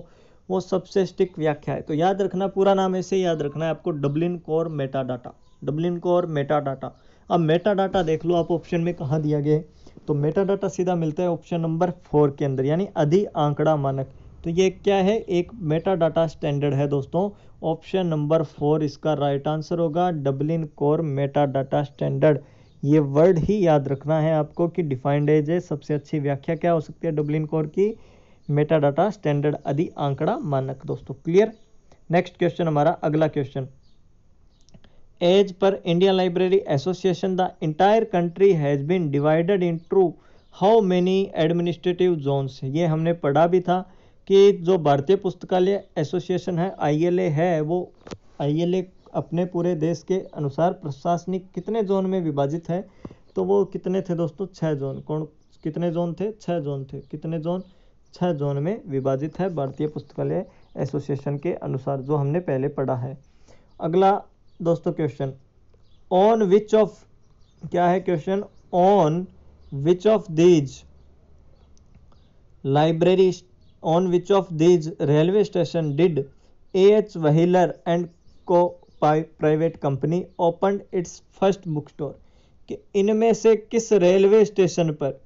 वो सबसे स्टिक व्याख्या है। तो याद रखना, पूरा नाम ऐसे याद रखना है आपको Dublin core metadata Dublin core metadata अब मेटा डाटा देख लो, आप ऑप्शन में कहाँ दिया गया है? तो मेटा डाटा सीधा मिलता है ऑप्शन नंबर फोर के अंदर, यानी अधि आंकड़ा मानक। तो ये क्या है? एक मेटा डाटा स्टैंडर्ड है दोस्तों। ऑप्शन नंबर फोर इसका राइट आंसर होगा। Dublin core Meta data standard ये वर्ड ही याद रखना है आपको कि डिफाइंड एज है सबसे अच्छी व्याख्या क्या हो सकती है डुबलिन कोर की? मेटा डाटा स्टैंडर्ड आदि आंकड़ा मानक। दोस्तों क्लियर नेक्स्ट क्वेश्चन हमारा, अगला question as per Indian library association the entire country has been divided into how many administrative zones ये हमने पढ़ा भी था। कि जो भारतीय पुस्तकालय एसोसिएशन है, आईएलए है, वो आईएलए अपने पूरे देश के अनुसार प्रशासनिक कितने जोन में विभाजित है तो वो कितने थे दोस्तों? छः जोन। कौन, कितने जोन थे? छः जोन थे। कितने जोन? छः जोन में विभाजित है भारतीय पुस्तकालय एसोसिएशन के अनुसार, जो हमने पहले पढ़ा है। अगला दोस्तों क्वेश्चन ऑन विच ऑफ़ क्या है question on which of these library of these railway station did A H Wheeler and co private company open its first book store कि इनमें से किस रेलवे स्टेशन पर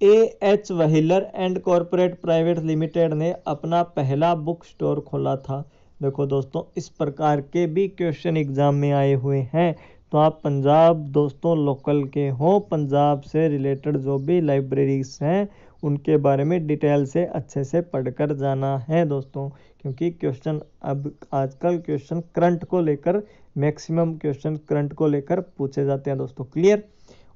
A H Wheeler and corporate private limited ने अपना पहला book store खोला था? देखो दोस्तों, इस प्रकार के भी क्वेश्चन एग्ज़ाम में आए हुए हैं। तो आप पंजाब दोस्तों लोकल के हो, पंजाब से रिलेटेड जो भी लाइब्रेरीज हैं उनके बारे में डिटेल से अच्छे से पढ़कर जाना है दोस्तों, क्योंकि क्वेश्चन अब आजकल क्वेश्चन करंट को लेकर मैक्सिमम क्वेश्चन करंट को लेकर पूछे जाते हैं दोस्तों clear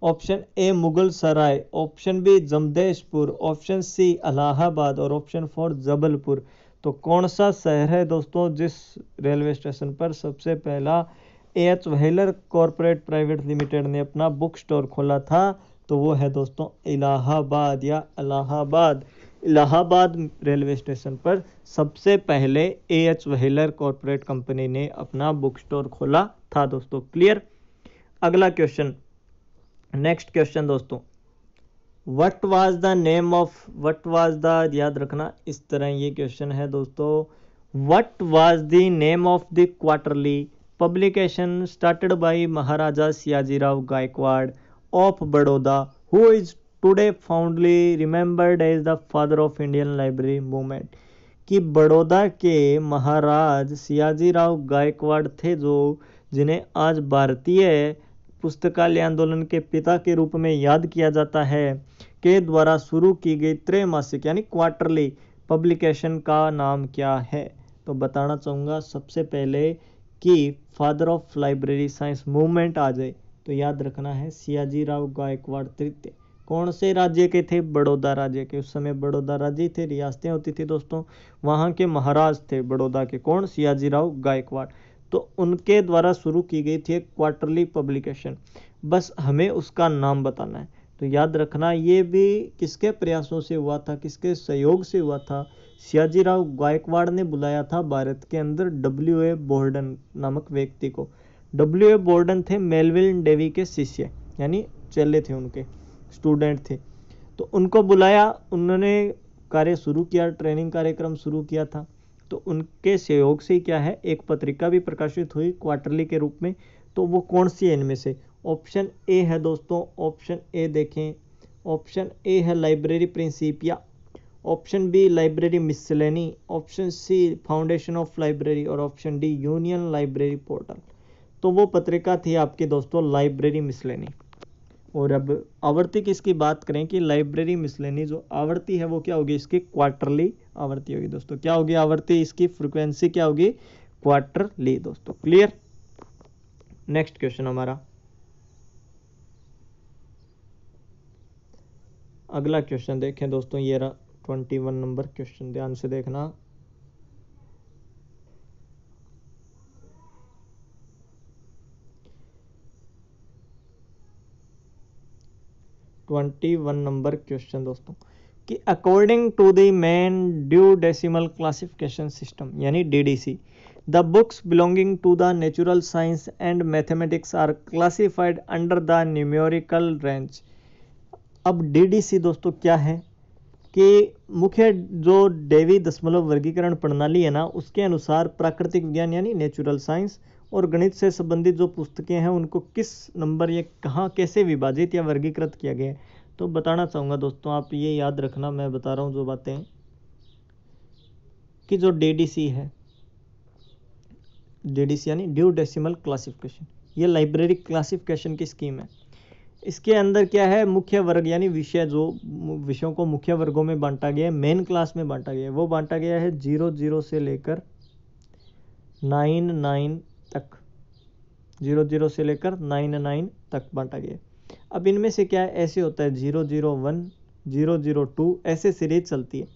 option A Mughal Sarai option B Jamshedpur option C Allahabad और ऑप्शन फोर जबलपुर। तो कौन सा शहर है दोस्तों, जिस रेलवे स्टेशन पर सबसे पहला H Wheeler corporate private limited ने अपना बुक स्टोर खोला था? तो वो है दोस्तों इलाहाबाद या इलाहाबाद इलाहाबाद रेलवे स्टेशन पर सबसे पहले A H Wheeler corporate company ने अपना बुक स्टोर खोला था दोस्तों क्लियर अगला क्वेश्चन नेक्स्ट क्वेश्चन दोस्तों। What was the name of what was the याद रखना, इस तरह ये क्वेश्चन है दोस्तों। What was the name of the quarterly publication started by Maharaja Sayajirao Gaekwad? Of Baroda who is today fondly remembered as the father of Indian library movement कि बड़ौदा के महाराज सियाजीराव गायकवाड़ थे जो, जिन्हें आज भारतीय पुस्तकालय आंदोलन के पिता के रूप में याद किया जाता है, के द्वारा शुरू की गई त्रैमासिक, यानी क्वार्टरली, पब्लिकेशन का नाम क्या है? तो बताना चाहूँगा सबसे पहले कि father of library science movement आ जाए तो याद रखना है, सियाजी राव गायकवाड़ तृतीय। कौन से राज्य के थे? बड़ौदा राज्य के। उस समय बड़ौदा राज्य थे, रियासतें होती थी दोस्तों। वहाँ के महाराज थे बड़ौदा के। कौन? सियाजी राव गायकवाड़ तो उनके द्वारा शुरू की गई थी एक क्वार्टरली पब्लिकेशन बस हमें उसका नाम बताना है। तो याद रखना, ये भी किसके प्रयासों से हुआ था, किसके सहयोग से हुआ था? सियाजीराव गायकवाड़ ने बुलाया था भारत के अंदर डब्ल्यू ए बोर्डन नामक व्यक्ति को। डब्ल्यू ए बोर्डन थे मेलविल डेवी के शिष्य, यानी चले थे उनके स्टूडेंट थे। तो उनको बुलाया, उन्होंने कार्य शुरू किया ट्रेनिंग कार्यक्रम शुरू किया था। तो उनके सहयोग से क्या है, एक पत्रिका भी प्रकाशित हुई क्वार्टरली के रूप में। तो वो कौन सी है इनमें से? ऑप्शन ए है दोस्तों ऑप्शन ए देखें। ऑप्शन ए है library principia option B library miscellany option C foundation of library और option D union library portal तो वो पत्रिका थी आपके दोस्तों लाइब्रेरी मिसलेनी। और अब आवर्ती की इसकी बात करें कि लाइब्रेरी मिसलेनी जो आवर्ती है, वो क्या होगी? इसकी क्वार्टरली आवर्ती होगी दोस्तों। क्या होगी आवर्ती? इसकी फ्रिक्वेंसी क्या होगी? क्वार्टरली दोस्तों। क्लियर? नेक्स्ट क्वेश्चन हमारा। अगला क्वेश्चन देखें दोस्तों, ये रहा ट्वेंटी वन नंबर क्वेश्चन। ध्यान से देखना। ट्वेंटी वन नंबर क्वेश्चन दोस्तों, कि according to the main Dewey decimal classification system यानी DDC the books belonging to the natural science and mathematics are classified under the numerical range अब DDC दोस्तों क्या है? कि मुख्य जो डेवी दशमलव वर्गीकरण प्रणाली है ना, उसके अनुसार प्राकृतिक विज्ञान, यानी नेचुरल साइंस और गणित से संबंधित जो पुस्तकें हैं, उनको किस नंबर या कहाँ कैसे विभाजित या वर्गीकृत किया गया है तो बताना चाहूँगा दोस्तों, आप ये याद रखना, मैं बता रहा हूँ जो बातें कि जो डी है डीडीसी यानी ड्यू डेसिमल क्लासिफिकेशन ये लाइब्रेरी क्लासिफिकेशन की स्कीम है। इसके अंदर क्या है, मुख्य वर्ग यानी विषय जो विषयों को मुख्य वर्गों में बांटा गया है मेन क्लास में बांटा गया है, वो बांटा गया है ज़ीरो ज़ीरो से लेकर नाइन नाइन तक। ज़ीरो ज़ीरो से लेकर नाइन नाइन तक बांटा गया। अब इनमें से क्या है ऐसे होता है? Zero zero, one, zero zero, two, ऐसे सीरीज़ चलती है।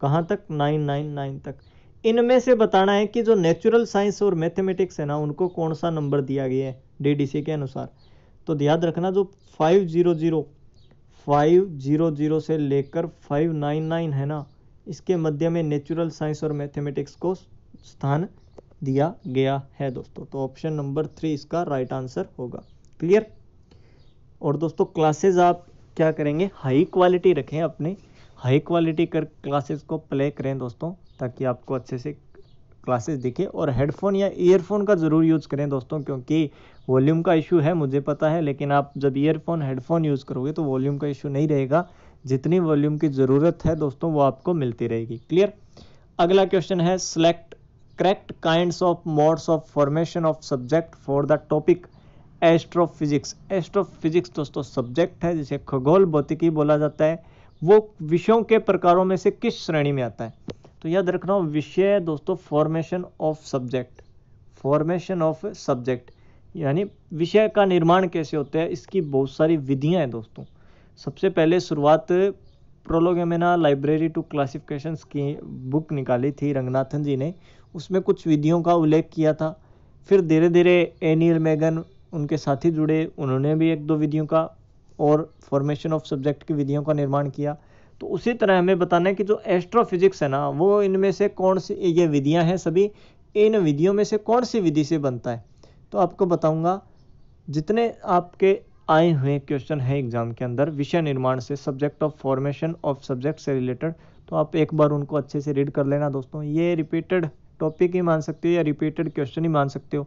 कहाँ तक? नाइन नाइन नाइन तक। इनमें से बताना है कि जो नेचुरल साइंस और मैथमेटिक्स है ना, उनको कौन सा नंबर दिया गया है? डीडीसी के अनुसार। तो याद रखना, जो five, zero zero, five, zero zero से लेकर फाइव, नाइन नाइन है ना, इसके मध्य में नेचुरल साइंस और मैथमेटिक्स को स्थान दिया गया है दोस्तों। तो ऑप्शन नंबर थ्री इसका राइट आंसर होगा। क्लियर और दोस्तों क्लासेस आप क्या करेंगे? हाई क्वालिटी रखें अपने। हाई क्वालिटी कर क्लासेस को प्ले करें दोस्तों, ताकि आपको अच्छे से क्लासेस दिखे। और हेडफोन या ईयरफोन का ज़रूर यूज़ करें दोस्तों, क्योंकि वॉल्यूम का इशू है, मुझे पता है। लेकिन आप जब ईयरफोन हेडफोन यूज़ करोगे तो वॉल्यूम का इशू नहीं रहेगा। जितनी वॉल्यूम की ज़रूरत है दोस्तों, वो आपको मिलती रहेगी। क्लियर अगला क्वेश्चन है select correct kinds of modes of formation of subject for the topic astrophysics astrophysics दोस्तों सब्जेक्ट है, जिसे खगोल भौतिकी बोला जाता है। वो विषयों के प्रकारों में से किस श्रेणी में आता है? तो याद रखना विषय दोस्तों formation of subject formation of subject यानी विषय का निर्माण कैसे होता है, इसकी बहुत सारी विधियाँ हैं दोस्तों। सबसे पहले शुरुआत प्रोलोगेमेना लाइब्रेरी टू क्लासिफिकेशंस की बुक निकाली थी रंगनाथन जी ने। उसमें कुछ विधियों का उल्लेख किया था। फिर धीरे धीरे एनियल मैगन उनके साथी जुड़े। उन्होंने भी एक दो विधियों का और फॉर्मेशन ऑफ़ सब्जेक्ट की विधियों का निर्माण किया। तो उसी तरह हमें बताना है कि जो एस्ट्रोफिजिक्स है ना, वो इनमें से कौन सी, ये विधियाँ हैं सभी, इन विधियों में से कौन सी विधि से बनता है? तो आपको बताऊँगा, जितने आपके आए हुए क्वेश्चन है एग्ज़ाम के अंदर, विषय निर्माण से subject of formation of subject से रिलेटेड तो आप एक बार उनको अच्छे से रीड कर लेना दोस्तों। ये रिपीटेड टॉपिक ही मान सकते हो या रिपीटेड क्वेश्चन ही मान सकते हो।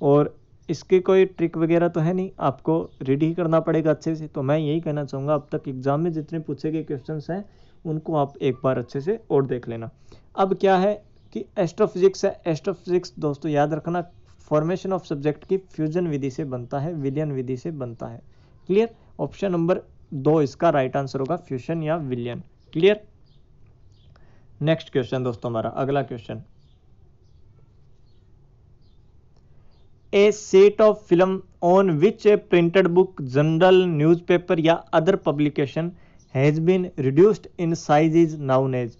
और इसकी कोई ट्रिक वगैरह तो है नहीं, आपको रीड ही करना पड़ेगा अच्छे से। तो मैं यही कहना चाहूँगा, अब तक एग्ज़ाम में जितने पूछे गए क्वेश्चन हैं, उनको आप एक बार अच्छे से और देख लेना। अब क्या है कि एस्ट्रोफिजिक्स है। एस्ट्रोफिजिक्स दोस्तों याद रखना फॉर्मेशन ऑफ़ सब्जेक्ट की फ्यूजन विधि से बनता है, विलियन विधि से बनता है। क्लियर ऑप्शन नंबर दो इसका राइट आंसर होगा फ्यूजन या विलियन। क्लियर नेक्स्ट क्वेश्चन दोस्तों हमारा, अगला question a sheet of film on which a printed book, journal, newspaper या other publication has been reduced in size is known as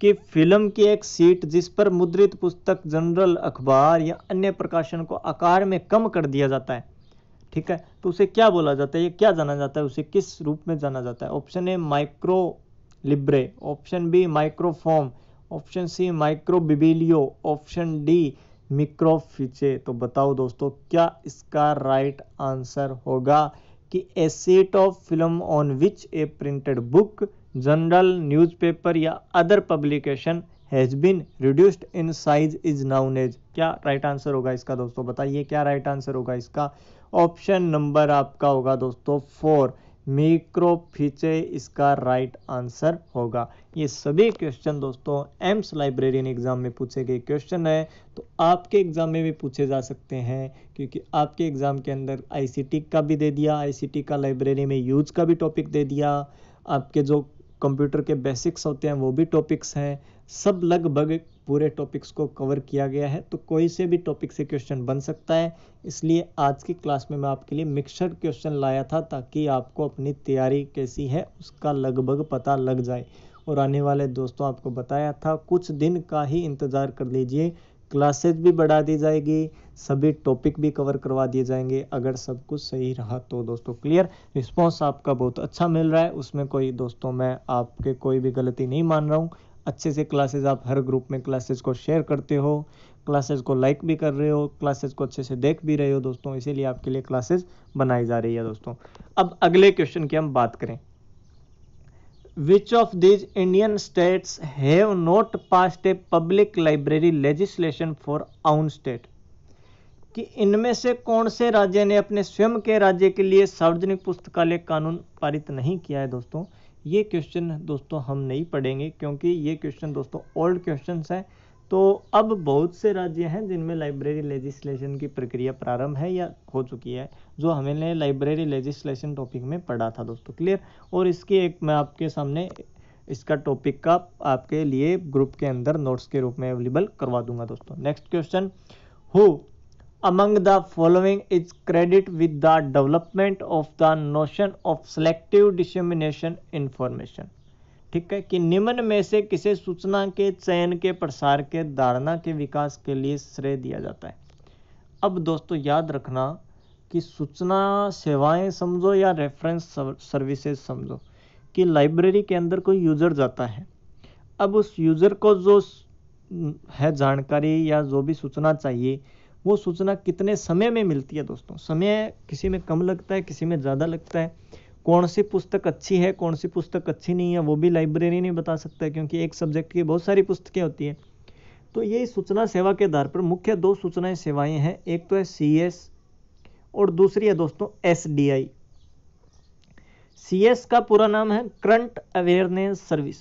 कि film की एक सीट जिस पर मुद्रित पुस्तक जनरल अखबार या अन्य प्रकाशन को आकार में कम कर दिया जाता है। ठीक है? तो उसे क्या बोला जाता है? ये क्या जाना जाता है? उसे किस रूप में जाना जाता है? Option A micro libre option B microform option C micro biblio option D microfiche. तो बताओ दोस्तों, क्या इसका राइट आंसर होगा कि a sheet of film on which a printed book journal newspaper या other publication has been reduced in size is known as क्या right answer होगा इसका दोस्तों? बताइए, क्या राइट आंसर होगा इसका? ऑप्शन नंबर आपका होगा दोस्तों फोर मिक्रोफीचे इसका राइट आंसर होगा। ये सभी क्वेश्चन दोस्तों एम्स लाइब्रेरियन एग्ज़ाम में पूछे गए क्वेश्चन है। तो आपके एग्ज़ाम में भी पूछे जा सकते हैं, क्योंकि आपके एग्ज़ाम के अंदर आईसीटी का भी दे दिया आईसीटी का लाइब्रेरी में यूज़ का भी टॉपिक दे दिया। आपके जो कंप्यूटर के बेसिक्स होते हैं, वो भी टॉपिक्स हैं। सब लगभग पूरे टॉपिक्स को कवर किया गया है तो कोई से भी टॉपिक से क्वेश्चन बन सकता है। इसलिए आज की क्लास में मैं आपके लिए मिक्सर क्वेश्चन लाया था, ताकि आपको अपनी तैयारी कैसी है, उसका लगभग पता लग जाए। और आने वाले दोस्तों, आपको बताया था, कुछ दिन का ही इंतज़ार कर लीजिए। क्लासेज भी बढ़ा दी जाएगी, सभी टॉपिक भी कवर करवा दिए जाएँगे। अगर सब कुछ सही रहा तो दोस्तों क्लियर रिस्पॉन्स आपका बहुत अच्छा मिल रहा है। उसमें कोई दोस्तों, मैं आपके कोई भी गलती नहीं मान रहा हूँ। अच्छे से क्लासेस आप हर ग्रुप में क्लासेस को शेयर करते हो क्लासेस को लाइक भी कर रहे हो क्लासेस को अच्छे से देख भी रहे हो दोस्तों। इसीलिए आपके लिए क्लासेस बनाई जा रही है दोस्तों। अब अगले क्वेश्चन की हम बात करें। Which of these Indian states have not pass a public library legislation for own state कि इनमें से कौन से राज्य ने अपने स्वयं के राज्य के लिए सार्वजनिक पुस्तकालय कानून पारित नहीं किया है दोस्तों? ये क्वेश्चन दोस्तों हम नहीं पढ़ेंगे क्योंकि ये क्वेश्चन दोस्तों ओल्ड क्वेश्चन है। तो अब बहुत से राज्य हैं जिनमें लाइब्रेरी लेजिस्लेशन की प्रक्रिया प्रारंभ है या हो चुकी है, जो हमने लाइब्रेरी लेजिस्लेशन टॉपिक में पढ़ा था दोस्तों क्लियर और इसकी एक मैं आपके सामने इसका टॉपिक का आपके लिए ग्रुप के अंदर नोट्स के रूप में अवेलेबल करवा दूँगा दोस्तों। Next question who among the following is credit with the development of the notion of selective dissemination information? ठीक है, कि निम्न में से किसे सूचना के, चयन के, प्रसार के, धारणा के विकास के लिए श्रेय दिया जाता है? अब दोस्तों याद रखना कि सूचना सेवाएँ समझो या रेफरेंस सर्विसेज़ समझो कि लाइब्रेरी के अंदर कोई यूज़र जाता है। अब उस यूज़र को जो है जानकारी या जो भी सूचना चाहिए, वो सूचना कितने समय में मिलती है दोस्तों? समय किसी में कम लगता है, किसी में ज़्यादा लगता है? कौन सी पुस्तक अच्छी है कौन सी पुस्तक अच्छी नहीं है, वो भी लाइब्रेरी नहीं बता सकता क्योंकि एक सब्जेक्ट की बहुत सारी पुस्तकें होती हैं। तो ये सूचना सेवा के आधार पर मुख्य दो सूचनाएँ सेवाएँ हैं, एक तो है सीएस और दूसरी है दोस्तों एसडीआई सीएस का पूरा नाम है current awareness service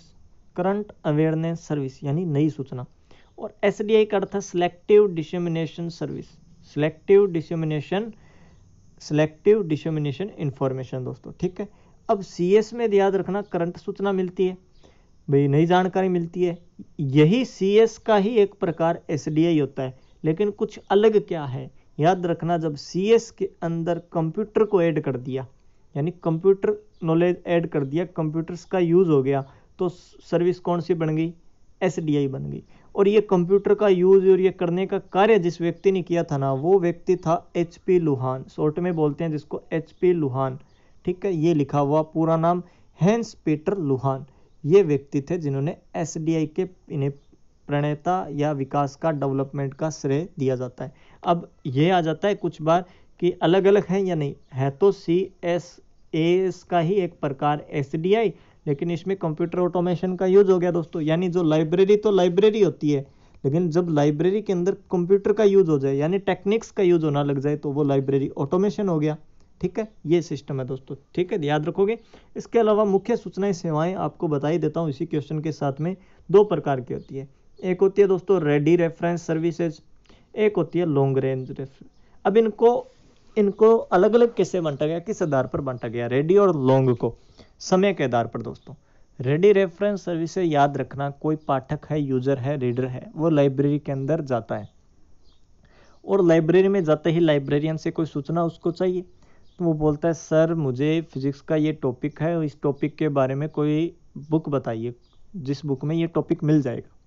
current awareness service यानी नई सूचना। और एस डी आई का अर्थ है selective dissemination service selective dissemination selective dissemination information दोस्तों, ठीक है? अब सी एस में याद रखना करंट सूचना मिलती है, भाई नई जानकारी मिलती है। यही सी एस का ही एक प्रकार एस डी आई होता है। लेकिन कुछ अलग क्या है? याद रखना, जब सी एस के अंदर कंप्यूटर को ऐड कर दिया, यानी कंप्यूटर नॉलेज ऐड कर दिया कंप्यूटर्स का यूज़ हो गया तो सर्विस कौन सी बन गई? एस बन गई। और ये कंप्यूटर का यूज़ और ये करने का कार्य जिस व्यक्ति ने किया था ना, वो व्यक्ति था एच पी लुहान। शॉर्ट में बोलते हैं जिसको एच पी लुहान। ठीक है, ये लिखा हुआ पूरा नाम हैंस पीटर लुहान। ये व्यक्ति थे जिन्होंने एसडीआई के इन्हें प्रणेता या विकास का, डेवलपमेंट का श्रेय दिया जाता है। अब ये आ जाता है कुछ बार कि अलग अलग है या नहीं? है तो सी एस ए एस का ही एक प्रकार एसडीआई लेकिन इसमें कंप्यूटर ऑटोमेशन का यूज़ हो गया दोस्तों। यानी जो लाइब्रेरी तो लाइब्रेरी होती है, लेकिन जब लाइब्रेरी के अंदर कंप्यूटर का यूज़ हो जाए, यानी टेक्निक्स का यूज़ होना लग जाए तो वो लाइब्रेरी ऑटोमेशन हो गया। ठीक है? ये सिस्टम है दोस्तों। ठीक है? याद रखोगे? इसके अलावा मुख्य सूचनाएँ, सेवाएँ आपको बताई देता हूँ इसी क्वेश्चन के साथ में। दो प्रकार की होती है। एक होती है दोस्तों रेडी रेफरेंस सर्विसेज़ एक होती है लॉन्ग रेंज रेफरेंस अब इनको इनको अलग अलग कैसे बांटा गया? किस आधार पर बांटा गया? रेडी और लॉन्ग को। समय के आधार पर दोस्तों। रेडी रेफरेंस सर्विस याद रखना, कोई पाठक है यूज़र है रीडर है, वो लाइब्रेरी के अंदर जाता है। और लाइब्रेरी में जाते ही लाइब्रेरियन से कोई सूचना, उसको चाहिए। तो वो बोलता है, सर, मुझे फिजिक्स का ये टॉपिक है, इस टॉपिक के बारे में कोई बुक बताइए, जिस बुक में ये टॉपिक मिल जाएगा।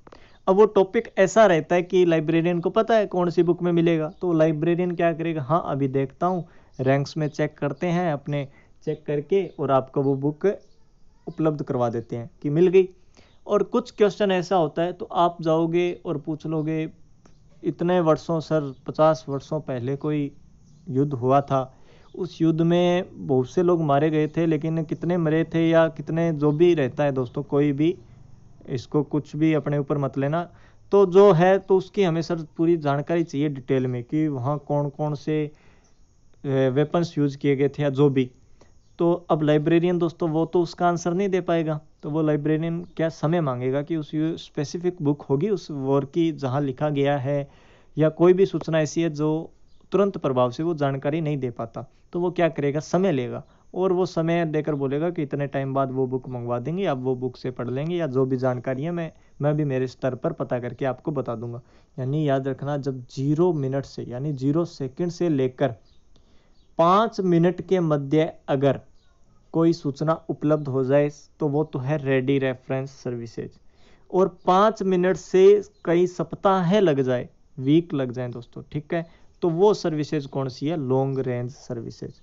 अब वो टॉपिक ऐसा रहता है कि लाइब्रेरियन को पता है कौन सी बुक में मिलेगा। तो लाइब्रेरियन क्या करेगा हाँ अभी देखता हूँ रैंक्स में चेक करते हैं अपने चेक करके और आपको वो बुक उपलब्ध करवा देते हैं कि मिल गई। और कुछ क्वेश्चन ऐसा होता है तो आप जाओगे और पूछ लोगे, इतने वर्षों, सर, पचास वर्षों पहले कोई युद्ध हुआ था? उस युद्ध में बहुत से लोग मारे गए थे, लेकिन कितने मरे थे या कितने, जो भी रहता है दोस्तों, कोई भी, इसको कुछ भी अपने ऊपर मत लेना। तो जो है तो उसकी हमें सर पूरी जानकारी चाहिए डिटेल में कि वहाँ कौन कौन से वेपन्स यूज़ किए गए थे या जो भी। तो अब लाइब्रेरियन दोस्तों, वो तो उसका आंसर नहीं दे पाएगा। तो वो लाइब्रेरियन क्या समय मांगेगा कि उस स्पेसिफिक बुक होगी उस वॉर की जहाँ लिखा गया है? या कोई भी सूचना ऐसी है जो तुरंत प्रभाव से वो जानकारी नहीं दे पाता? तो वो क्या करेगा? समय लेगा। और वो समय देकर बोलेगा कि इतने टाइम बाद वो बुक मंगवा देंगे, आप वो बुक से पढ़ लेंगे या जो भी जानकारी है मैं मैं भी मेरे स्तर पर पता करके आपको बता दूँगा। यानी याद रखना, जब ज़ीरो मिनट से, यानी ज़ीरो सेकंड से लेकर पाँच मिनट के मध्य अगर कोई सूचना उपलब्ध हो जाए तो वो तो है रेडी रेफरेंस सर्विसेज़ और पाँच मिनट से कई सप्ताह लग जाए वीक लग जाए दोस्तों, ठीक है? तो वो सर्विसेज़ कौन सी है? लॉन्ग रेंज सर्विसेज़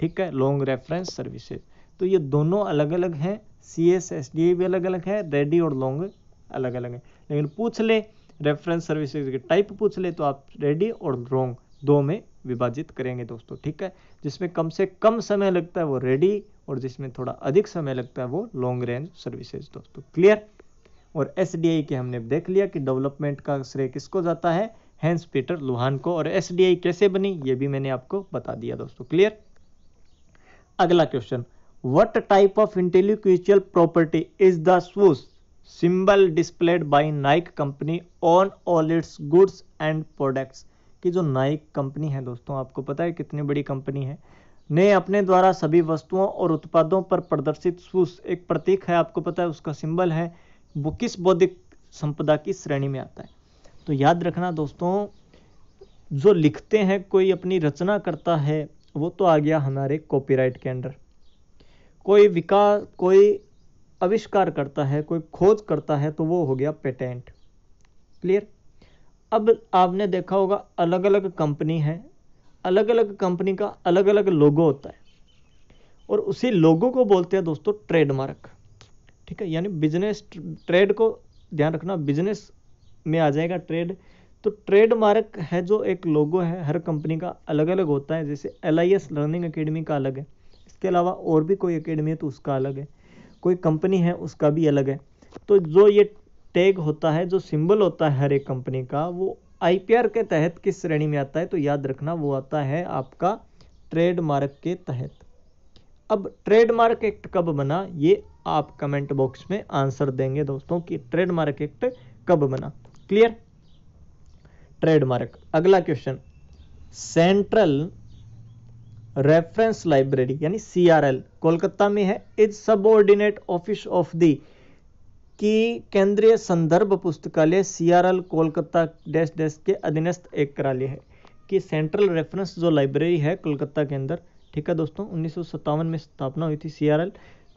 ठीक है? लॉन्ग रेफरेंस सर्विसेज़ तो ये दोनों अलग अलग हैं सी एस एस डी भी अलग अलग है रेडी और लॉन्ग अलग अलग है. लेकिन पूछ ले रेफरेंस सर्विसेज़ के टाइप पूछ ले तो आप रेडी और लॉन्ग दो में विभाजित करेंगे दोस्तों, ठीक है? जिसमें कम से कम समय लगता है वो रेडी और जिसमें थोड़ा अधिक समय लगता है वो लॉन्ग रेंज सर्विसेज़ दोस्तों क्लियर और एस के हमने देख लिया कि डेवलपमेंट का श्रेय किसको जाता है? हैंस पीटर लुहान को। और एस कैसे बनी, ये भी मैंने आपको बता दिया दोस्तों क्लियर अगला question what type of intellectual property is the swoosh symbol displayed by Nike company on all its goods and products. कि जो नाइक कंपनी है दोस्तों, आपको पता है कितनी बड़ी कंपनी है, ने अपने द्वारा सभी वस्तुओं और उत्पादों पर प्रदर्शित सूस, एक प्रतीक है, आपको पता है उसका सिंबल है, वो किस बौद्धिक संपदा की श्रेणी में आता है। तो याद रखना दोस्तों, जो लिखते हैं, कोई अपनी रचना करता है, वो तो आ गया हमारे कॉपीराइट के अंडर। कोई विकास कोई आविष्कार करता है, कोई खोज करता है तो वो हो गया पेटेंट क्लियर अब आपने देखा होगा अलग अलग कंपनी है अलग अलग कंपनी का अलग अलग लोगो होता है। और उसी लोगो को बोलते हैं दोस्तों ट्रेडमार्क ठीक है, यानी बिज़नेस ट्रेड को ध्यान रखना बिज़नेस में आ जाएगा ट्रेड तो ट्रेडमार्क है जो एक लोगो है, हर कंपनी का अलग अलग होता है, जैसे एलआईएस लर्निंग अकेडमी का अलग है। इसके अलावा और भी कोई अकेडमी है तो उसका अलग है। कोई कंपनी है, उसका भी अलग है। तो जो ये टैग होता है, जो सिंबल होता है हर एक कंपनी का, वो आईपीआर के तहत किस श्रेणी में आता है तो याद रखना वो आता है आपका ट्रेडमार्क के तहत। अब ट्रेडमार्क एक्ट कब बना, ये आप कमेंट बॉक्स में आंसर देंगे दोस्तों कि ट्रेडमार्क एक्ट कब बना। क्लियर ट्रेडमार्क अगला क्वेश्चन सेंट्रल रेफरेंस लाइब्रेरी यानी सीआरएल कोलकाता में है। Is subordinate office of the की केंद्रीय संदर्भ पुस्तकालय सीआरएल कोलकाता डैश डैश के अधीनस्थ एक कार्यालय है, कि सेंट्रल रेफरेंस जो लाइब्रेरी है कोलकाता के अंदर। ठीक है दोस्तों, उन्नीस सौ सत्तावन में स्थापना हुई थी सीआरएल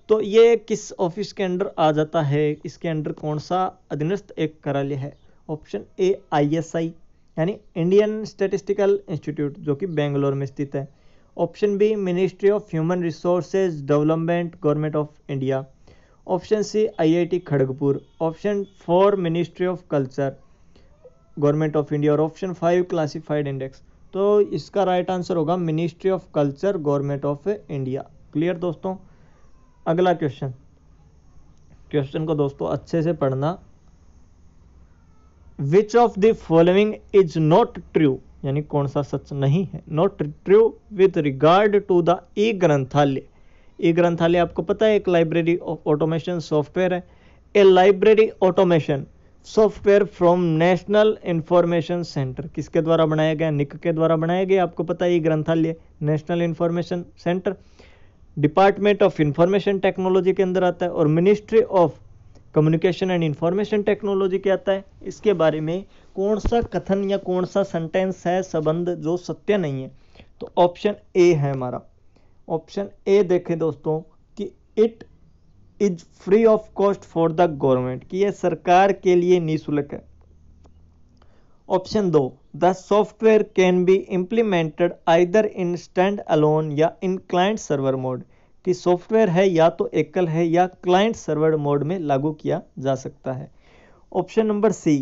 तो ये किस ऑफ़िस के अंडर आ जाता है? इसके अंडर कौन सा अधीनस्थ एक कार्यालय है? ऑप्शन ए आईएसआई यानी इंडियन स्टेटिस्टिकल इंस्टीट्यूट, जो कि बेंगलोर में स्थित है। Option B ministry of human resources development, government of India. Option C IIT Kharagpur, option four ministry of culture government of India और ऑप्शन फाइव क्लासिफाइड इंडेक्स तो इसका right answer होगा ministry of culture government of India clear दोस्तों? अगला question question को दोस्तों अच्छे से पढ़ना. Which of the following is not true यानी कौन सा सच नहीं है? Not true with regard to the E Granthalaya. E Granthalaya आपको पता है, एक लाइब्रेरी ऑटोमेशन सॉफ्टवेयर है। A library automation software from national information centre किसके द्वारा बनाया गया? निक के द्वारा बनाया गया। आपको पता है Granthalaya national information centre department of information technology के अंदर आता है और ministry of communication and information technology के आता है। इसके बारे में कौन सा कथन या कौन सा सेंटेंस है, संबंध जो सत्य नहीं है? तो ऑप्शन ए है हमारा। ऑप्शन ए देखें दोस्तों कि it is free of cost for the government, कि यह सरकार के लिए निःशुल्क है। ऑप्शन दो, the software can be implemented either in stand alone या इन क्लाइंट सर्वर मोड, कि सॉफ्टवेयर है या तो एकल है या क्लाइंट सर्वर मोड में लागू किया जा सकता है। Option number C,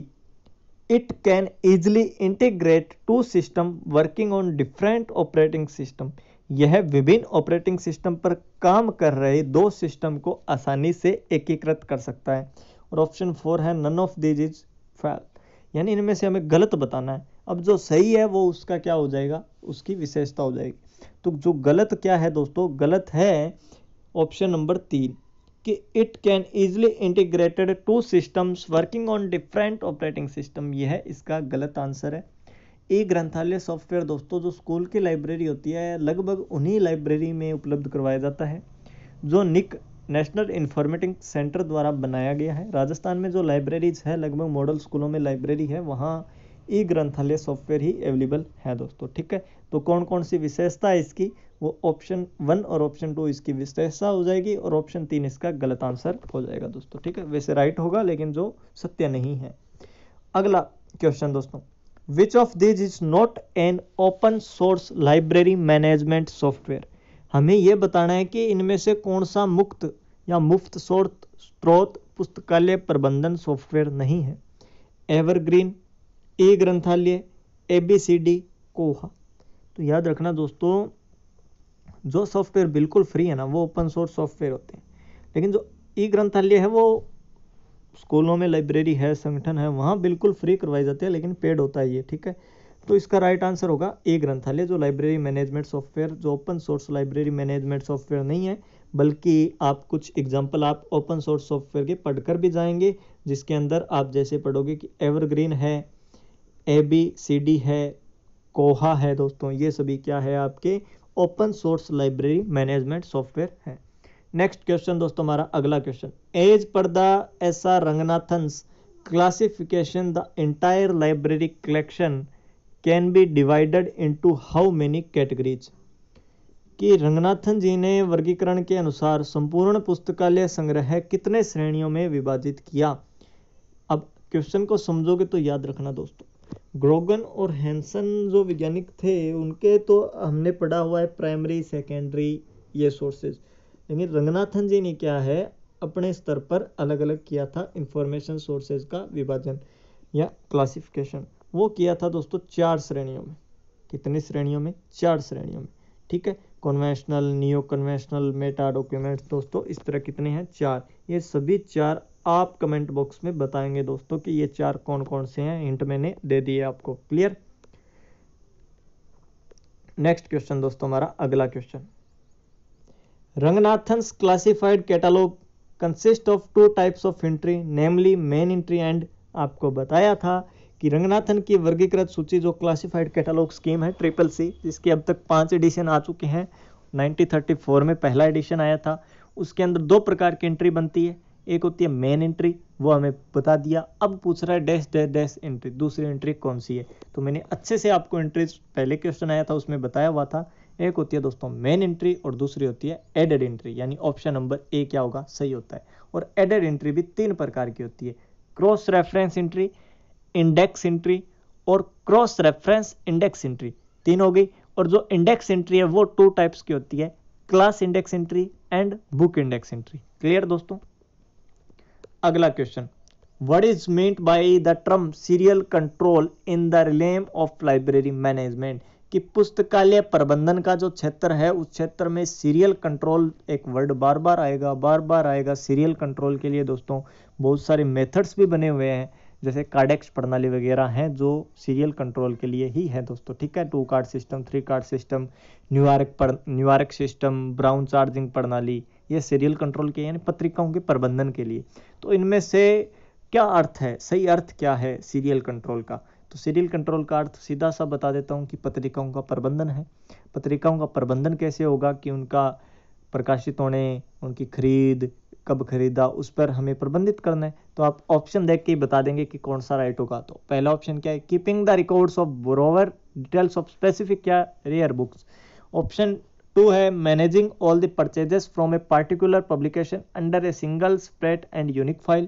it can easily integrate to system working on different operating system यह विभिन्न ऑपरेटिंग सिस्टम पर काम कर रहे दो सिस्टम को आसानी से एकीकृत कर सकता है। और ऑप्शन फोर है none of these is fail यानी इनमें से हमें गलत बताना है। अब जो सही है, वो उसका क्या हो जाएगा? उसकी विशेषता हो जाएगी। तो जो गलत क्या है दोस्तों? गलत है ऑप्शन नंबर तीन कि it can easily integrated to systems working on different operating system यह इसका गलत आंसर है। ई ग्रंथालय सॉफ्टवेयर दोस्तों, जो स्कूल की लाइब्रेरी होती है, लगभग उन्हीं लाइब्रेरी में उपलब्ध करवाया जाता है, जो निक नेशनल इंफॉर्मेटिंग सेंटर द्वारा बनाया गया है। राजस्थान में जो लाइब्रेरीज है, लगभग मॉडल स्कूलों में लाइब्रेरी है, वहाँ ई ग्रंथालय सॉफ्टवेयर ही अवेलेबल है दोस्तों, ठीक है? तो कौन कौन सी विशेषता है इसकी? वो ऑप्शन वन और ऑप्शन टू इसकी विशेषता हो जाएगी और ऑप्शन तीन इसका गलत आंसर हो जाएगा दोस्तों, ठीक है? वैसे राइट होगा, लेकिन जो सत्य नहीं है। अगला क्वेश्चन दोस्तों which of these is not an open source library management software हमें यह बताना है कि इनमें से कौन सा मुक्त या मुफ़्त स्रोत पुस्तकालय प्रबंधन सॉफ्टवेयर नहीं है? एवरग्रीन ए ग्रंथालय ए बी सी डी कोहा तो याद रखना दोस्तों, जो सॉफ्टवेयर बिल्कुल फ्री है ना, वो ओपन सोर्स सॉफ्टवेयर होते हैं। लेकिन जो ई ग्रंथालय है, वो स्कूलों में लाइब्रेरी है, संगठन है, वहाँ बिल्कुल फ्री करवाई जाती है, लेकिन पेड होता है ये, ठीक है? तो इसका राइट आंसर होगा ए ग्रंथालय जो लाइब्रेरी मैनेजमेंट सॉफ्टवेयर जो open source library management software नहीं है, बल्कि आप कुछ एग्ज़ाम्पल आप ओपन सोर्स सॉफ्टवेयर के पढ़कर भी जाएँगे, जिसके अंदर आप जैसे पढ़ोगे कि एवरग्रीन है ए बी सी डी है, कोहा है दोस्तों, ये सभी क्या है आपके? Open source library management software है। नेक्स्ट क्वेश्चन दोस्तों, हमारा अगला question as per the S R Ranganathan classification the entire library collection can be divided into how many categories कि रंगनाथन जी ने वर्गीकरण के अनुसार संपूर्ण पुस्तकालय संग्रह कितने श्रेणियों में विभाजित किया? अब क्वेश्चन को समझोगे तो याद रखना, दोस्तों. ग्रोगन और हैंसन जो वैज्ञानिक थे, उनके तो हमने पढ़ा हुआ है प्राइमरी सेकेंडरी ये सोर्सेज लेकिन रंगनाथन जी ने क्या है, अपने स्तर पर अलग अलग किया था इंफॉर्मेशन सोर्सेज का विभाजन या क्लासिफिकेशन वो किया था दोस्तों चार श्रेणियों में। कितनी श्रेणियों में? चार श्रेणियों में। ठीक है? Conventional neo conventional meta documents दोस्तों इस तरह कितने हैं? चार। ये सभी चार आप कमेंट बॉक्स में बताएँगे दोस्तों कि ये चार कौन कौन से हैं? हिंट मैंने दे दिए आपको। क्लियर नेक्स्ट क्वेश्चन दोस्तों हमारा अगला question Ranganathans classified catalog consist of two types of entry namely main entry and आपको बताया था कि रंगनाथन की वर्गीकृत सूची जो क्लासिफाइड कैटलॉग स्कीम है ट्रिपल सी जिसके अब तक पाँच एडिशन आ चुके हैं। 1934 में पहला एडिशन आया था। उसके अंदर दो प्रकार की एंट्री बनती है। एक होती है मेन एंट्री वो हमें बता दिया। अब पूछ रहा है डैश डैश डैश एंट्री दूसरी एंट्री कौन सी है? तो मैंने अच्छे से आपको एंट्री पहले क्वेश्चन आया था, उसमें बताया हुआ था। एक होती है दोस्तों मेन एंट्री और दूसरी होती है एडेड एंट्री यानी ऑप्शन नंबर ए क्या होगा? सही होता है। और एडेड एंट्री भी तीन प्रकार की होती है। Cross reference entry index entry और क्रॉस रेफरेंस इंडेक्स एंट्री तीन हो गई। और जो इंडेक्स एंट्री है, वो टू टाइप्स की होती है। Class index entry and book index entry clear दोस्तों? अगला question what is meant by the term serial control in the realm of library management? कि पुस्तकालय प्रबंधन का जो क्षेत्र है, उस क्षेत्र में सीरियल कंट्रोल एक वर्ड बार बार आएगा बार बार आएगा सीरियल कंट्रोल के लिए दोस्तों बहुत सारे मेथड्स भी बने हुए हैं, जैसे कार्डेक्स प्रणाली वगैरह हैं जो सीरियल कंट्रोल के लिए ही है दोस्तों, ठीक है? Two card system three card system, Newark Newark system, Browne charging प्रणाली, ये सीरियल कंट्रोल के, यानी पत्रिकाओं के प्रबंधन के लिए। तो इनमें से क्या अर्थ है, सही अर्थ क्या है सीरियल कंट्रोल का? तो सीरियल कंट्रोल का अर्थ सीधा सा बता देता हूँ कि पत्रिकाओं का प्रबंधन है। पत्रिकाओं का प्रबंधन कैसे होगा कि उनका प्रकाशित होने, उनकी खरीद, कब खरीदा, उस पर हमें प्रबंधित करना है। तो आप ऑप्शन देख के ही बता देंगे कि कौन सा राइट होगा। तो पहला ऑप्शन क्या है? Keeping the records of borrower details of specific क्या रेयर बुक्स ऑप्शन टू है managing all the purchases from a particular publication under a single spread and unique file